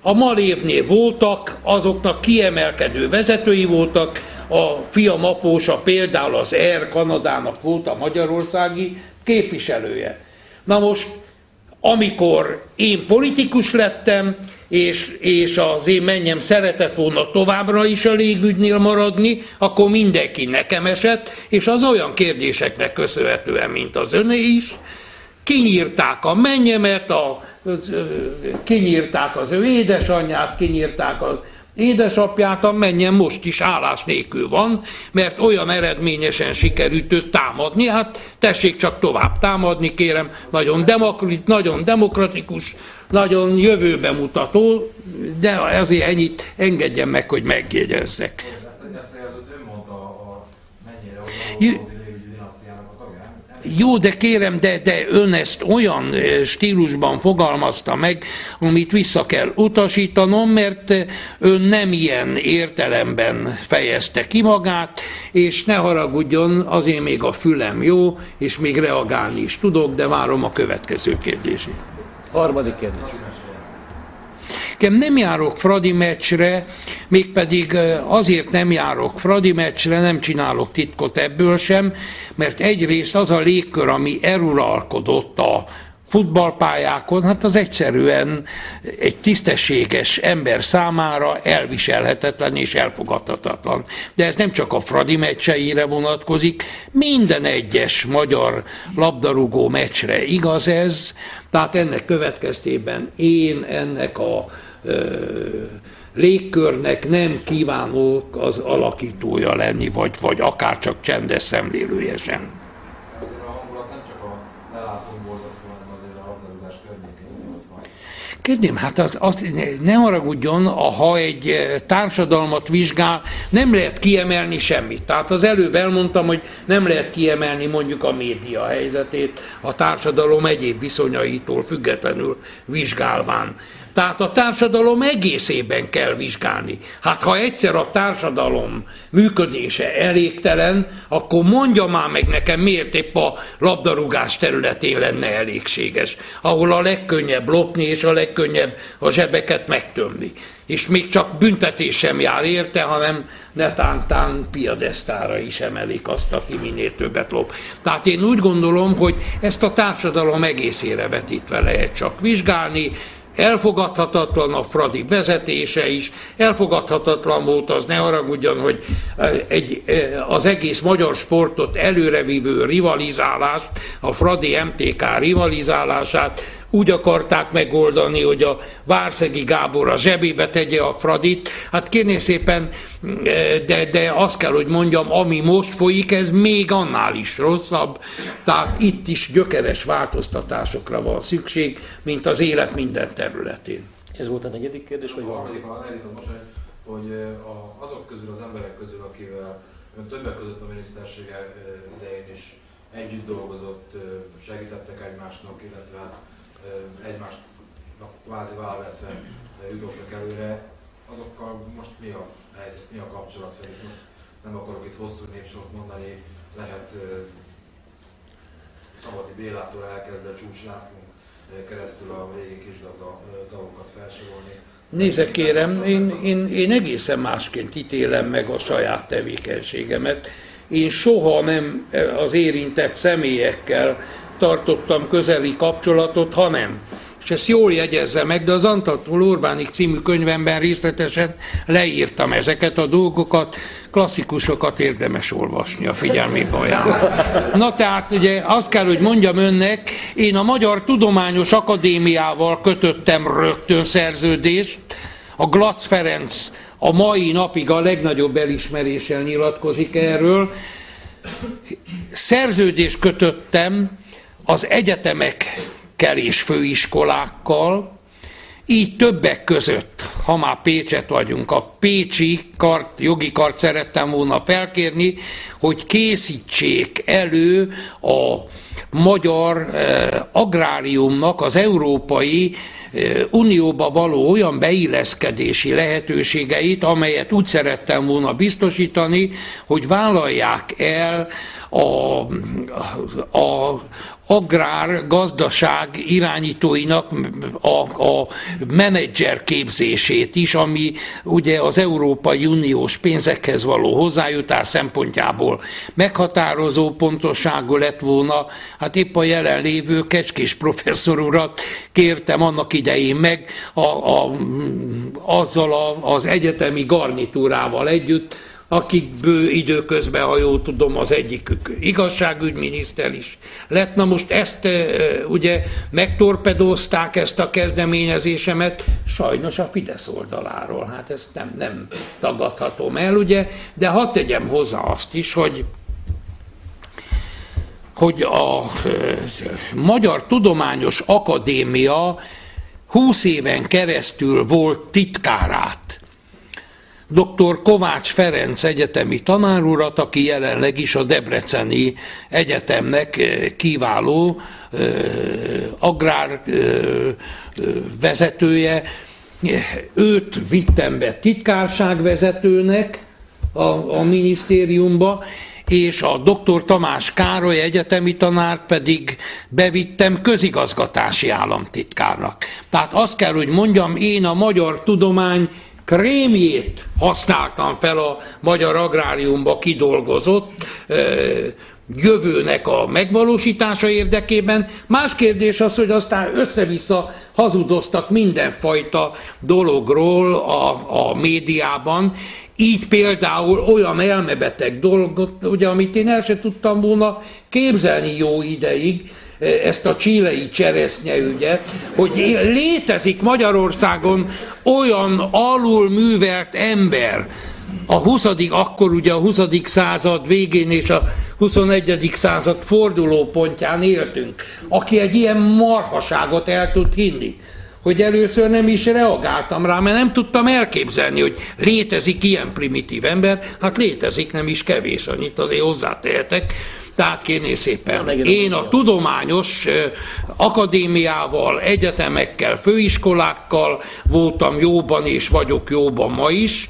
Speaker 2: A Malévnél voltak, azoknak kiemelkedő vezetői voltak, a fiam apósa például az Air Kanadának volt a magyarországi képviselője. Na most, amikor én politikus lettem, és, és az én mennyem szeretett volna továbbra is a légügynél maradni, akkor mindenki nekem esett, és az olyan kérdéseknek köszönhetően, mint az öné is, kinyírták a mennyemet, a, kinyírták az ő édesanyját, kinyírták az édesapját, a mennyem most is állás nélkül van, mert olyan eredményesen sikerült őt támadni, hát tessék csak tovább támadni, kérem, nagyon, demokrat, nagyon demokratikus, nagyon jövőbe mutató, de azért ennyit engedjen meg, hogy megjegyezzek. Ezt, ezt ön mondta, a mennyire jó, de kérem, de, de ön ezt olyan stílusban fogalmazta meg, amit vissza kell utasítanom, mert ön nem ilyen értelemben fejezte ki magát, és ne haragudjon, azért még a fülem jó, és még reagálni is tudok, de várom a következő kérdését.
Speaker 1: Harmadik kérdés.
Speaker 2: Nekem nem járok Fradi meccsre, mégpedig azért nem járok Fradi meccsre, nem csinálok titkot ebből sem, mert egyrészt az a légkör, ami eluralkodott a futballpályákon, hát az egyszerűen egy tisztességes ember számára elviselhetetlen és elfogadhatatlan. De ez nem csak a Fradi meccseire vonatkozik, minden egyes magyar labdarúgó meccsre igaz ez, tehát ennek következtében én ennek a légkörnek nem kívánok az alakítója lenni, vagy, vagy akár csak csendes szemlélője sem. Kérném, hát az, az, ne haragudjon, ha egy társadalmat vizsgál, nem lehet kiemelni semmit. Tehát az előbb elmondtam, hogy nem lehet kiemelni mondjuk a média helyzetét a társadalom egyéb viszonyaitól függetlenül vizsgálván. Tehát a társadalom egészében kell vizsgálni. Hát ha egyszer a társadalom működése elégtelen, akkor mondja már meg nekem, miért épp a labdarúgás területén lenne elégséges, ahol a legkönnyebb lopni és a legkönnyebb a zsebeket megtömni. És még csak büntetés sem jár érte, hanem netántán piadesztára is emelik azt, aki minél többet lop. Tehát én úgy gondolom, hogy ezt a társadalom egészére vetítve lehet csak vizsgálni, Elfogadhatatlan a Fradi vezetése is, elfogadhatatlan volt az, ne haragudjon, hogy eh, egy, eh, az egész magyar sportot előrevívő rivalizálást, a Fradi MTK rivalizálását úgy akarták megoldani, hogy a Várszegi Gábor a zsebébe tegye a Fradit. Hát kérnék szépen, de, de azt kell, hogy mondjam, ami most folyik, ez még annál is rosszabb. Tehát itt is gyökeres változtatásokra van szükség, mint az élet minden területén.
Speaker 1: Ez volt a negyedik kérdés, vagy
Speaker 3: van? A negyedik, a negyedik most, hogy azok közül, az emberek közül, akivel ön többek között a minisztersége idején is együtt dolgozott, segítettek egymásnak, illetve egymást kvázi válvetve jutottak előre, azokkal most mi a helyzet, mi a kapcsolat? Most nem akarok itt hosszú népsort mondani, lehet Szabadi Bélától elkezdve Csúcs László keresztül a régi kisgazda dalokat felsorolni.
Speaker 2: Nézze kérem, én, én, én egészen másként ítélem meg a saját tevékenységemet. Én soha nem az érintett személyekkel tartottam közeli kapcsolatot, ha nem. És ezt jól jegyezze meg, de az Antatól Urbánik című könyvemben részletesen leírtam ezeket a dolgokat, klasszikusokat érdemes olvasni a figyelmébe ajánlom. Na tehát ugye azt kell, hogy mondjam önnek, én a Magyar Tudományos Akadémiával kötöttem rögtön szerződést, a Glac Ferenc a mai napig a legnagyobb elismeréssel nyilatkozik erről. Szerződést kötöttem az egyetemekkel és főiskolákkal, így többek között, ha már Pécset vagyunk, a Pécsi kart, jogi kart szerettem volna felkérni, hogy készítsék elő a magyar eh, agráriumnak az európai eh, unióba való olyan beilleszkedési lehetőségeit, amelyet úgy szerettem volna biztosítani, hogy vállalják el a, a agrár gazdaság irányítóinak a, a menedzser képzését is, ami ugye az Európai Uniós pénzekhez való hozzájutás szempontjából meghatározó pontosságú lett volna. Hát épp a jelenlévő Kecskés professzor urat kértem annak idején meg a, a, azzal a, az egyetemi garnitúrával együtt, akikből időközben, ha jól tudom, az egyikük igazságügyminiszter is lett. Na most ezt ugye megtorpedózták ezt a kezdeményezésemet, sajnos a Fidesz oldaláról. Hát ezt nem, nem tagadhatom el, ugye, de hadd tegyem hozzá azt is, hogy hogy a Magyar Tudományos Akadémia 20 éven keresztül volt titkárát dr. Kovács Ferenc egyetemi tanárurat, aki jelenleg is a Debreceni Egyetemnek eh, kiváló eh, agrár eh, vezetője. Őt vittem be titkárságvezetőnek a, a minisztériumba, és a dr. Tamás Károly egyetemi tanár pedig bevittem közigazgatási államtitkárnak. Tehát azt kell, hogy mondjam, én a magyar tudomány krémjét használtam fel a magyar agráriumba kidolgozott jövőnek a megvalósítása érdekében. Más kérdés az, hogy aztán össze-vissza hazudoztak mindenfajta dologról a, a médiában, így például olyan elmebeteg dolgot, ugye, amit én el sem tudtam volna képzelni jó ideig, ezt a csílei cseresznyeügyet, hogy létezik Magyarországon olyan alul művelt ember, a 20. akkor ugye a 20. század végén és a 21. század fordulópontján éltünk, aki egy ilyen marhaságot el tud hinni hogy először nem is reagáltam rá, mert nem tudtam elképzelni, hogy létezik ilyen primitív ember, hát létezik, nem is kevés, annyit azért hozzátehetek, tehát kérné szépen, én a tudományos akadémiával, egyetemekkel, főiskolákkal voltam jóban és vagyok jóban ma is,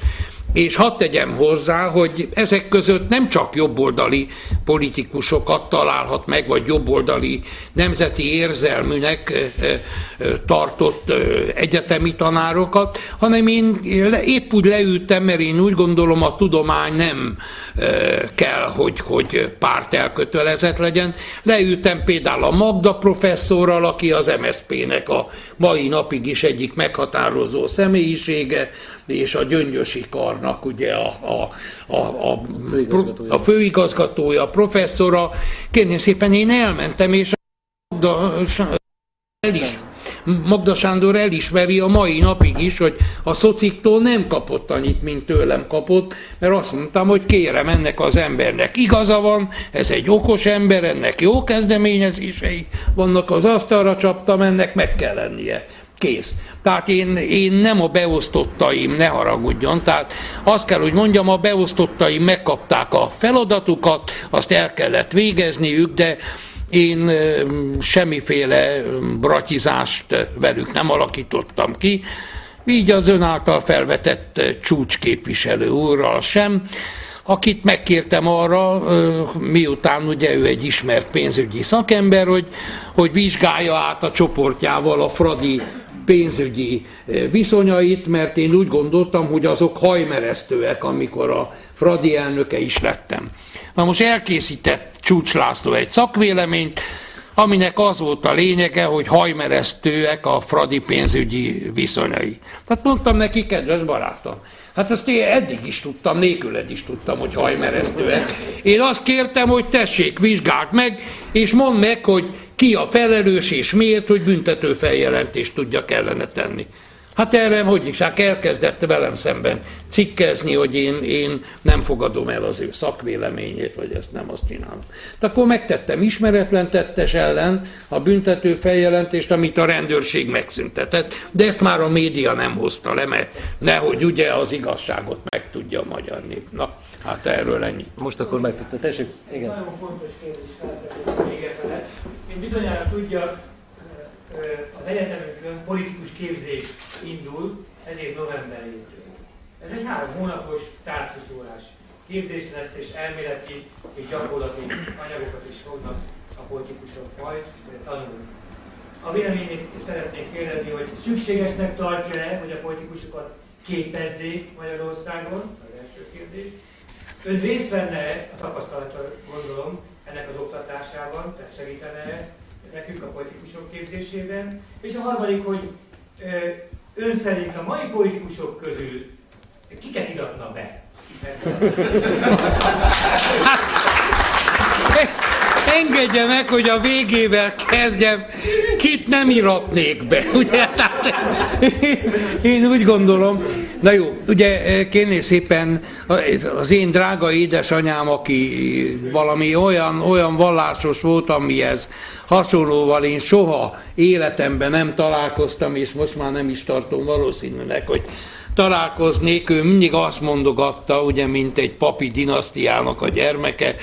Speaker 2: és hadd tegyem hozzá, hogy ezek között nem csak jobboldali politikusokat találhat meg, vagy jobboldali nemzeti érzelműnek tartott egyetemi tanárokat, hanem én épp úgy leültem, mert én úgy gondolom a tudomány nem kell, hogy, hogy párt elkötelezett legyen. Leültem például a Magda professzorral, aki az MSZP-nek a mai napig is egyik meghatározó személyisége, és a Gyöngyösi Karnak ugye a, a, a, a, főigazgatója. a főigazgatója, a professzora. Kérném szépen, én elmentem, és a el is Magda Sándor elismeri a mai napig is, hogy a szociktól nem kapott annyit, mint tőlem kapott, mert azt mondtam, hogy kérem ennek az embernek igaza van, ez egy okos ember, ennek jó kezdeményezései vannak, az asztalra csaptam, ennek meg kell lennie. Kész. Tehát én, én nem a beosztottaim, ne haragudjon, tehát azt kell, hogy mondjam, a beosztottaim megkapták a feladatukat, azt el kellett végezniük, de én semmiféle bratizást velük nem alakítottam ki, így az ön által felvetett csúcsképviselő úrral sem, akit megkértem arra, miután ugye ő egy ismert pénzügyi szakember, hogy, hogy vizsgálja át a csoportjával a Fradi pénzügyi viszonyait, mert én úgy gondoltam, hogy azok hajmeresztőek, amikor a Fradi elnöke is lettem. Na most elkészített Csúcs László egy szakvéleményt, aminek az volt a lényege, hogy hajmeresztőek a Fradi pénzügyi viszonyai. Tehát mondtam neki, kedves barátom, hát ezt én eddig is tudtam, nélküled is tudtam, hogy hajmeresztőek. Én azt kértem, hogy tessék, vizsgáld meg, és mondd meg, hogy ki a felelős és miért, hogy büntető feljelentést tudja kellene tenni. Hát erre, hogy is, hát elkezdett velem szemben cikkezni, hogy én, én nem fogadom el az ő szakvéleményét, vagy ezt nem azt csinálom. De akkor megtettem ismeretlen tettes ellen a büntető feljelentést, amit a rendőrség megszüntetett, de ezt már a média nem hozta le, mert nehogy ugye az igazságot meg tudja a magyar nép. Na, hát erről ennyi.
Speaker 1: Most akkor megtudta. Tessék, igen.
Speaker 4: Nagyon fontos kérdés feltetett Én bizonyára tudja, az egyetemünkön politikus képzés indul, ezért novemberétől. Ez egy három hónapos, 120 órás képzés lesz, és elméleti és gyakorlati anyagokat is fognak a politikusok majd tanulni. A véleményét szeretnék kérdezni, hogy szükségesnek tartja-e, hogy a politikusokat képezzék Magyarországon? Az első kérdés. Ön részt venne a tapasztalatra, gondolom, ennek az oktatásában, tehát segítene nekünk a politikusok képzésében. És a harmadik, hogy ön szerint a mai politikusok közül kiket iratna be?
Speaker 2: Hát, engedje meg, hogy a végével kezdjem, kit nem iratnék be, ugye? Tehát, én úgy gondolom, na jó, ugye kérnél szépen az én drága édesanyám, aki valami olyan, olyan vallásos volt, amihez hasonlóval én soha életemben nem találkoztam, és most már nem is tartom valószínűleg, hogy találkoznék, ő mindig azt mondogatta, ugye, mint egy papi dinasztiának a gyermeke,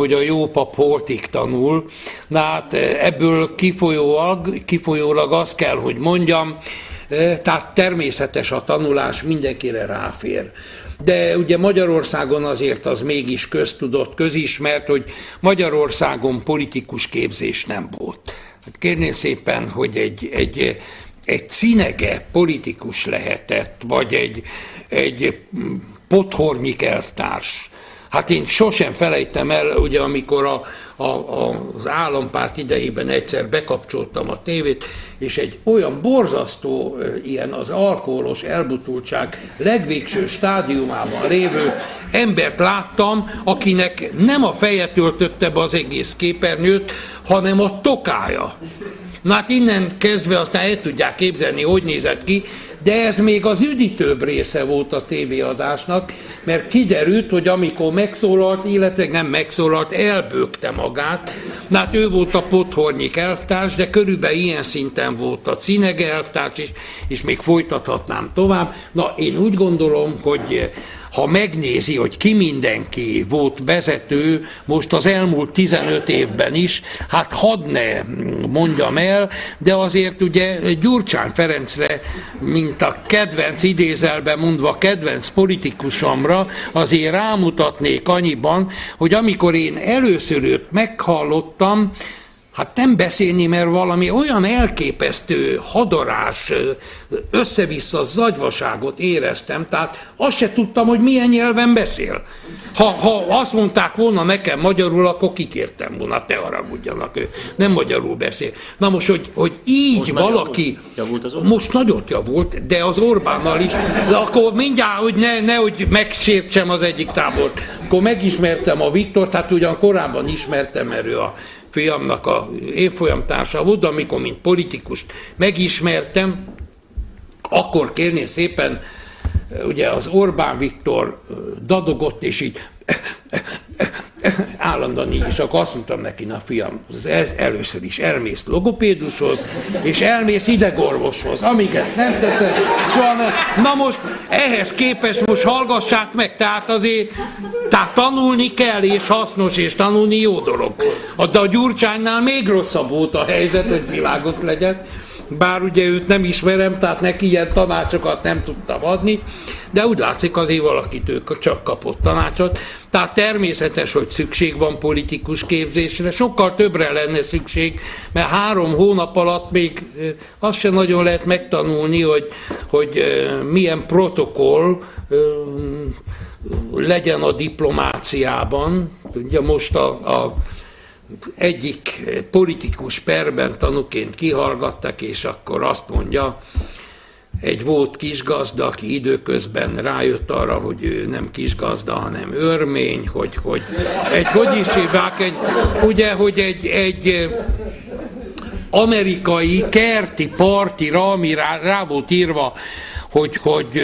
Speaker 2: hogy a jó pap holtig tanul. Na hát ebből kifolyólag, kifolyólag azt kell, hogy mondjam, tehát természetes a tanulás, mindenkire ráfér. De ugye Magyarországon azért az mégis köztudott, közismert, hogy Magyarországon politikus képzés nem volt. Hát kérném szépen, hogy egy, egy, egy cinege politikus lehetett, vagy egy, egy pothornyik elvtárs. Hát én sosem felejtem el, ugye amikor a, a, a, az állampárt idejében egyszer bekapcsoltam a tévét, és egy olyan borzasztó ilyen az alkoholos elbutultság legvégső stádiumában lévő embert láttam, akinek nem a feje töltötte be az egész képernyőt, hanem a tokája. Na hát innen kezdve aztán el tudják képzelni, hogy nézett ki, de ez még az üdítőbb része volt a tévéadásnak, mert kiderült, hogy amikor megszólalt, illetve nem megszólalt, elbőgte magát. Na hát ő volt a Pothornyik elvtárs, de körülbelül ilyen szinten volt a Cinege elvtárs, és, és még folytathatnám tovább. Na, én úgy gondolom, hogy ha megnézi, hogy ki mindenki volt vezető most az elmúlt 15 évben is, hát hadd ne mondjam el, de azért ugye Gyurcsány Ferencre, mint a kedvenc idézelben mondva, kedvenc politikusomra, azért rámutatnék annyiban, hogy amikor én először őt meghallottam, Hát nem beszélni, mert valami olyan elképesztő hadarás, össze-vissza zagyvaságot éreztem, tehát azt se tudtam, hogy milyen nyelven beszél. Ha, ha azt mondták volna nekem magyarul, akkor kikértem volna, te haragudjanak, ő nem magyarul beszél. Na most, hogy, hogy így most valaki,
Speaker 1: javult az
Speaker 2: most nagyot javult, de az Orbánnal is, de akkor mindjárt, hogy ne, nehogy megsértsem az egyik tábort, akkor megismertem a Viktor, tehát ugyan korábban ismertem, mert ő a fiamnak a évfolyamtársa volt, de amikor mint politikust megismertem, akkor kérném szépen, ugye az Orbán Viktor dadogott, és így állandóan így, és akkor azt mondtam neki, na fiam, az először is elmész logopédushoz, és elmész idegorvoshoz. Amíg ezt nem teszed, soha nem. Na most ehhez képest most hallgassák meg, tehát azért, tehát tanulni kell, és hasznos, és tanulni jó dolog. De a Gyurcsánynál még rosszabb volt a helyzet, hogy világot legyen, bár ugye őt nem ismerem, tehát neki ilyen tanácsokat nem tudtam adni, de úgy látszik azért valakit ők csak kapott tanácsot. Tehát természetes, hogy szükség van politikus képzésre, sokkal többre lenne szükség, mert három hónap alatt még azt sem nagyon lehet megtanulni, hogy, hogy milyen protokoll legyen a diplomáciában. Ugye most a, a egyik politikus perben tanúként kihallgattak, és akkor azt mondja, egy volt kisgazda, aki időközben rájött arra, hogy ő nem kisgazda, hanem örmény, hogy, hogy egy, hogy is hívják, egy, ugye, hogy egy, egy amerikai kerti partira, ami rá, rá volt írva, hogy, hogy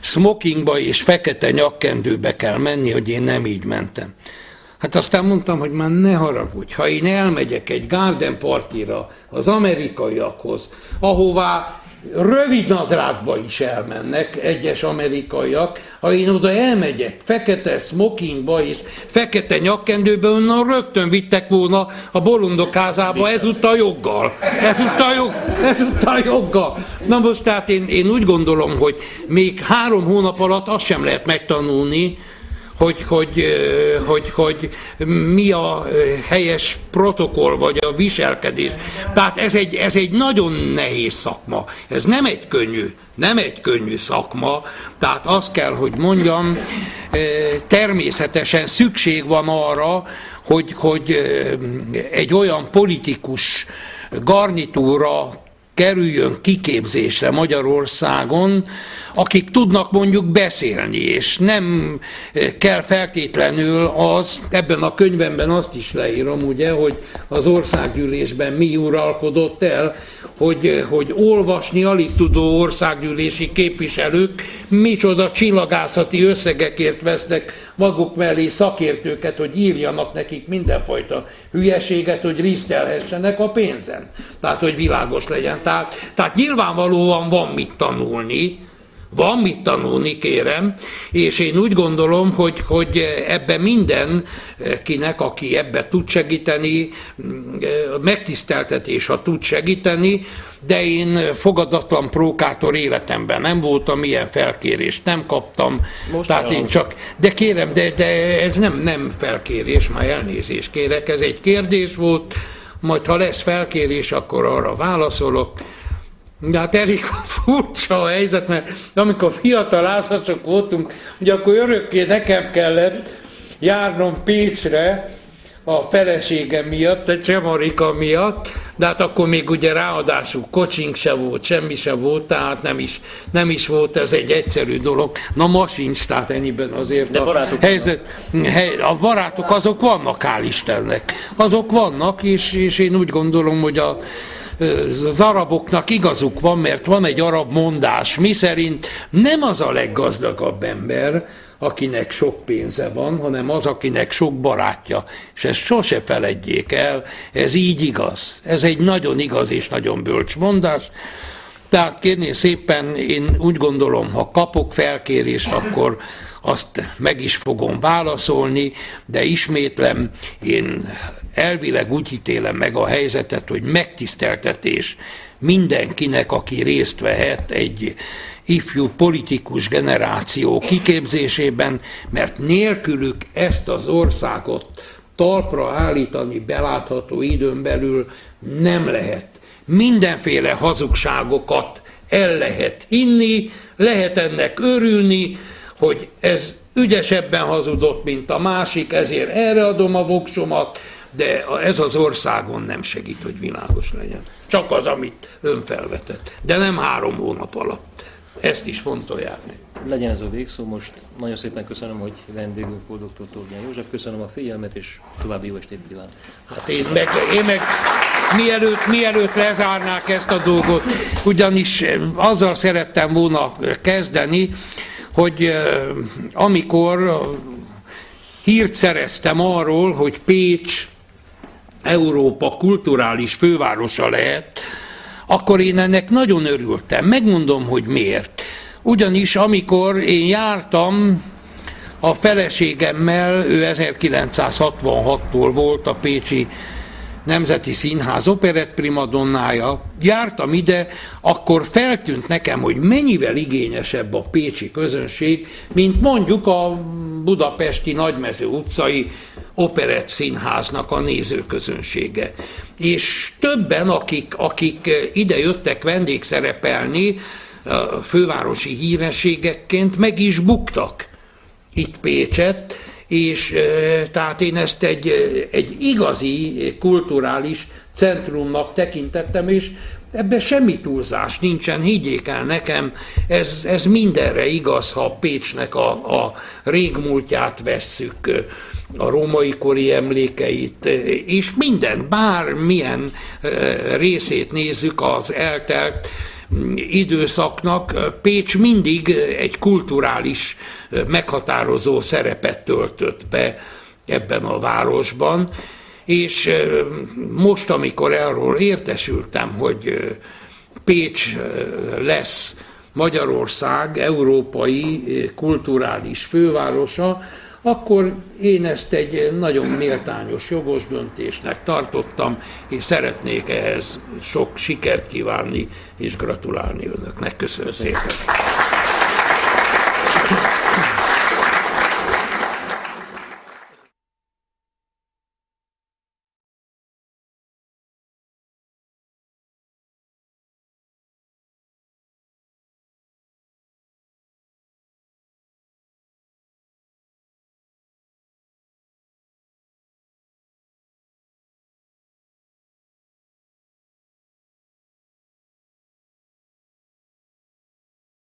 Speaker 2: smokingba és fekete nyakkendőbe kell menni, hogy én nem így mentem. Hát aztán mondtam, hogy már ne haragudj, ha én elmegyek egy garden partira az amerikaiakhoz, ahová rövid nadrágba is elmennek egyes amerikaiak, ha én oda elmegyek fekete smokingba és fekete nyakkendőbe, onnan rögtön vittek volna a bolondok házába, ezúttal joggal. Ezúttal, jog, ezúttal joggal. Na most tehát én, én úgy gondolom, hogy még három hónap alatt azt sem lehet megtanulni, hogy, hogy, hogy, hogy mi a helyes protokoll, vagy a viselkedés. Tehát ez egy, ez egy nagyon nehéz szakma. Ez nem egy könnyű, nem egy könnyű szakma. Tehát azt kell, hogy mondjam, természetesen szükség van arra, hogy, hogy egy olyan politikus garnitúra kerüljön kiképzésre Magyarországon, akik tudnak mondjuk beszélni, és nem eh, kell feltétlenül az, ebben a könyvemben azt is leírom, ugye, hogy az országgyűlésben mi uralkodott el, hogy, eh, hogy olvasni alig tudó országgyűlési képviselők micsoda csillagászati összegekért vesznek maguk mellé szakértőket, hogy írjanak nekik mindenfajta hülyeséget, hogy risztelhessenek a pénzen. Tehát, hogy világos legyen. Tehát, tehát nyilvánvalóan van mit tanulni, van mit tanulni, kérem, és én úgy gondolom, hogy, hogy ebbe mindenkinek, aki ebbe tud segíteni, megtiszteltetés, ha tud segíteni, de én fogadatlan prókátor életemben nem voltam, ilyen felkérést nem kaptam. Most Tehát én csak, de kérem, de, de ez nem, nem felkérés, már elnézést kérek, ez egy kérdés volt, majd ha lesz felkérés, akkor arra válaszolok. De hát elég furcsa a helyzet, mert amikor fiatal házasok voltunk, ugye akkor örökké nekem kellett járnom Pécsre, a felesége miatt, a Csemarika miatt, de hát akkor még ugye ráadásul kocsink se volt, semmi se volt, tehát nem is, nem is volt ez egy egyszerű dolog. Na ma sincs, tehát ennyiben azért
Speaker 1: de
Speaker 2: a helyzet, hely, a barátok azok vannak, hál' Istennek. Azok vannak, és, és én úgy gondolom, hogy a, az araboknak igazuk van, mert van egy arab mondás, mi szerint nem az a leggazdagabb ember, akinek sok pénze van, hanem az, akinek sok barátja. És ezt sose feledjék el, ez így igaz. Ez egy nagyon igaz és nagyon bölcs mondás. Tehát kérni szépen, én úgy gondolom, ha kapok felkérést, akkor azt meg is fogom válaszolni, de ismétlem, én elvileg úgy ítélem meg a helyzetet, hogy megtiszteltetés mindenkinek, aki részt vehet egy ifjú politikus generáció kiképzésében, mert nélkülük ezt az országot talpra állítani belátható időn belül nem lehet. Mindenféle hazugságokat el lehet hinni, lehet ennek örülni, hogy ez ügyesebben hazudott, mint a másik, ezért erre adom a voksomat, de ez az országon nem segít, hogy világos legyen. Csak az, amit ön felvetett. De nem három hónap alatt. Ezt is fontolják meg.
Speaker 1: Legyen ez a végszó. Most nagyon szépen köszönöm, hogy vendégünk volt dr. Tóbián József. Köszönöm a figyelmet, és további jó estét kívánok.
Speaker 2: Hát én meg, én meg mielőtt, mielőtt lezárnák ezt a dolgot, ugyanis azzal szerettem volna kezdeni, hogy amikor hírt szereztem arról, hogy Pécs Európa kulturális fővárosa lehet, akkor én ennek nagyon örültem. Megmondom, hogy miért. Ugyanis amikor én jártam a feleségemmel, ő 1966-tól volt a Pécsi Nemzeti Színház operett primadonnája, jártam ide, akkor feltűnt nekem, hogy mennyivel igényesebb a pécsi közönség, mint mondjuk a budapesti Nagymező utcai operett színháznak a nézőközönsége. És többen, akik, akik ide jöttek vendégszerepelni, fővárosi hírességekként meg is buktak itt Pécset, és tehát én ezt egy, egy igazi kulturális centrumnak tekintettem, és ebben semmi túlzás nincsen, higgyék el nekem, ez, ez mindenre igaz, ha Pécsnek a, a régmúltját vesszük, a római kori emlékeit, és minden, bármilyen részét nézzük az eltelt időszaknak, Pécs mindig egy kulturális meghatározó szerepet töltött be ebben a városban, és most, amikor erről értesültem, hogy Pécs lesz Magyarország európai kulturális fővárosa, akkor én ezt egy nagyon méltányos, jogos döntésnek tartottam, és szeretnék ehhez sok sikert kívánni, és gratulálni önöknek. Köszönöm szépen!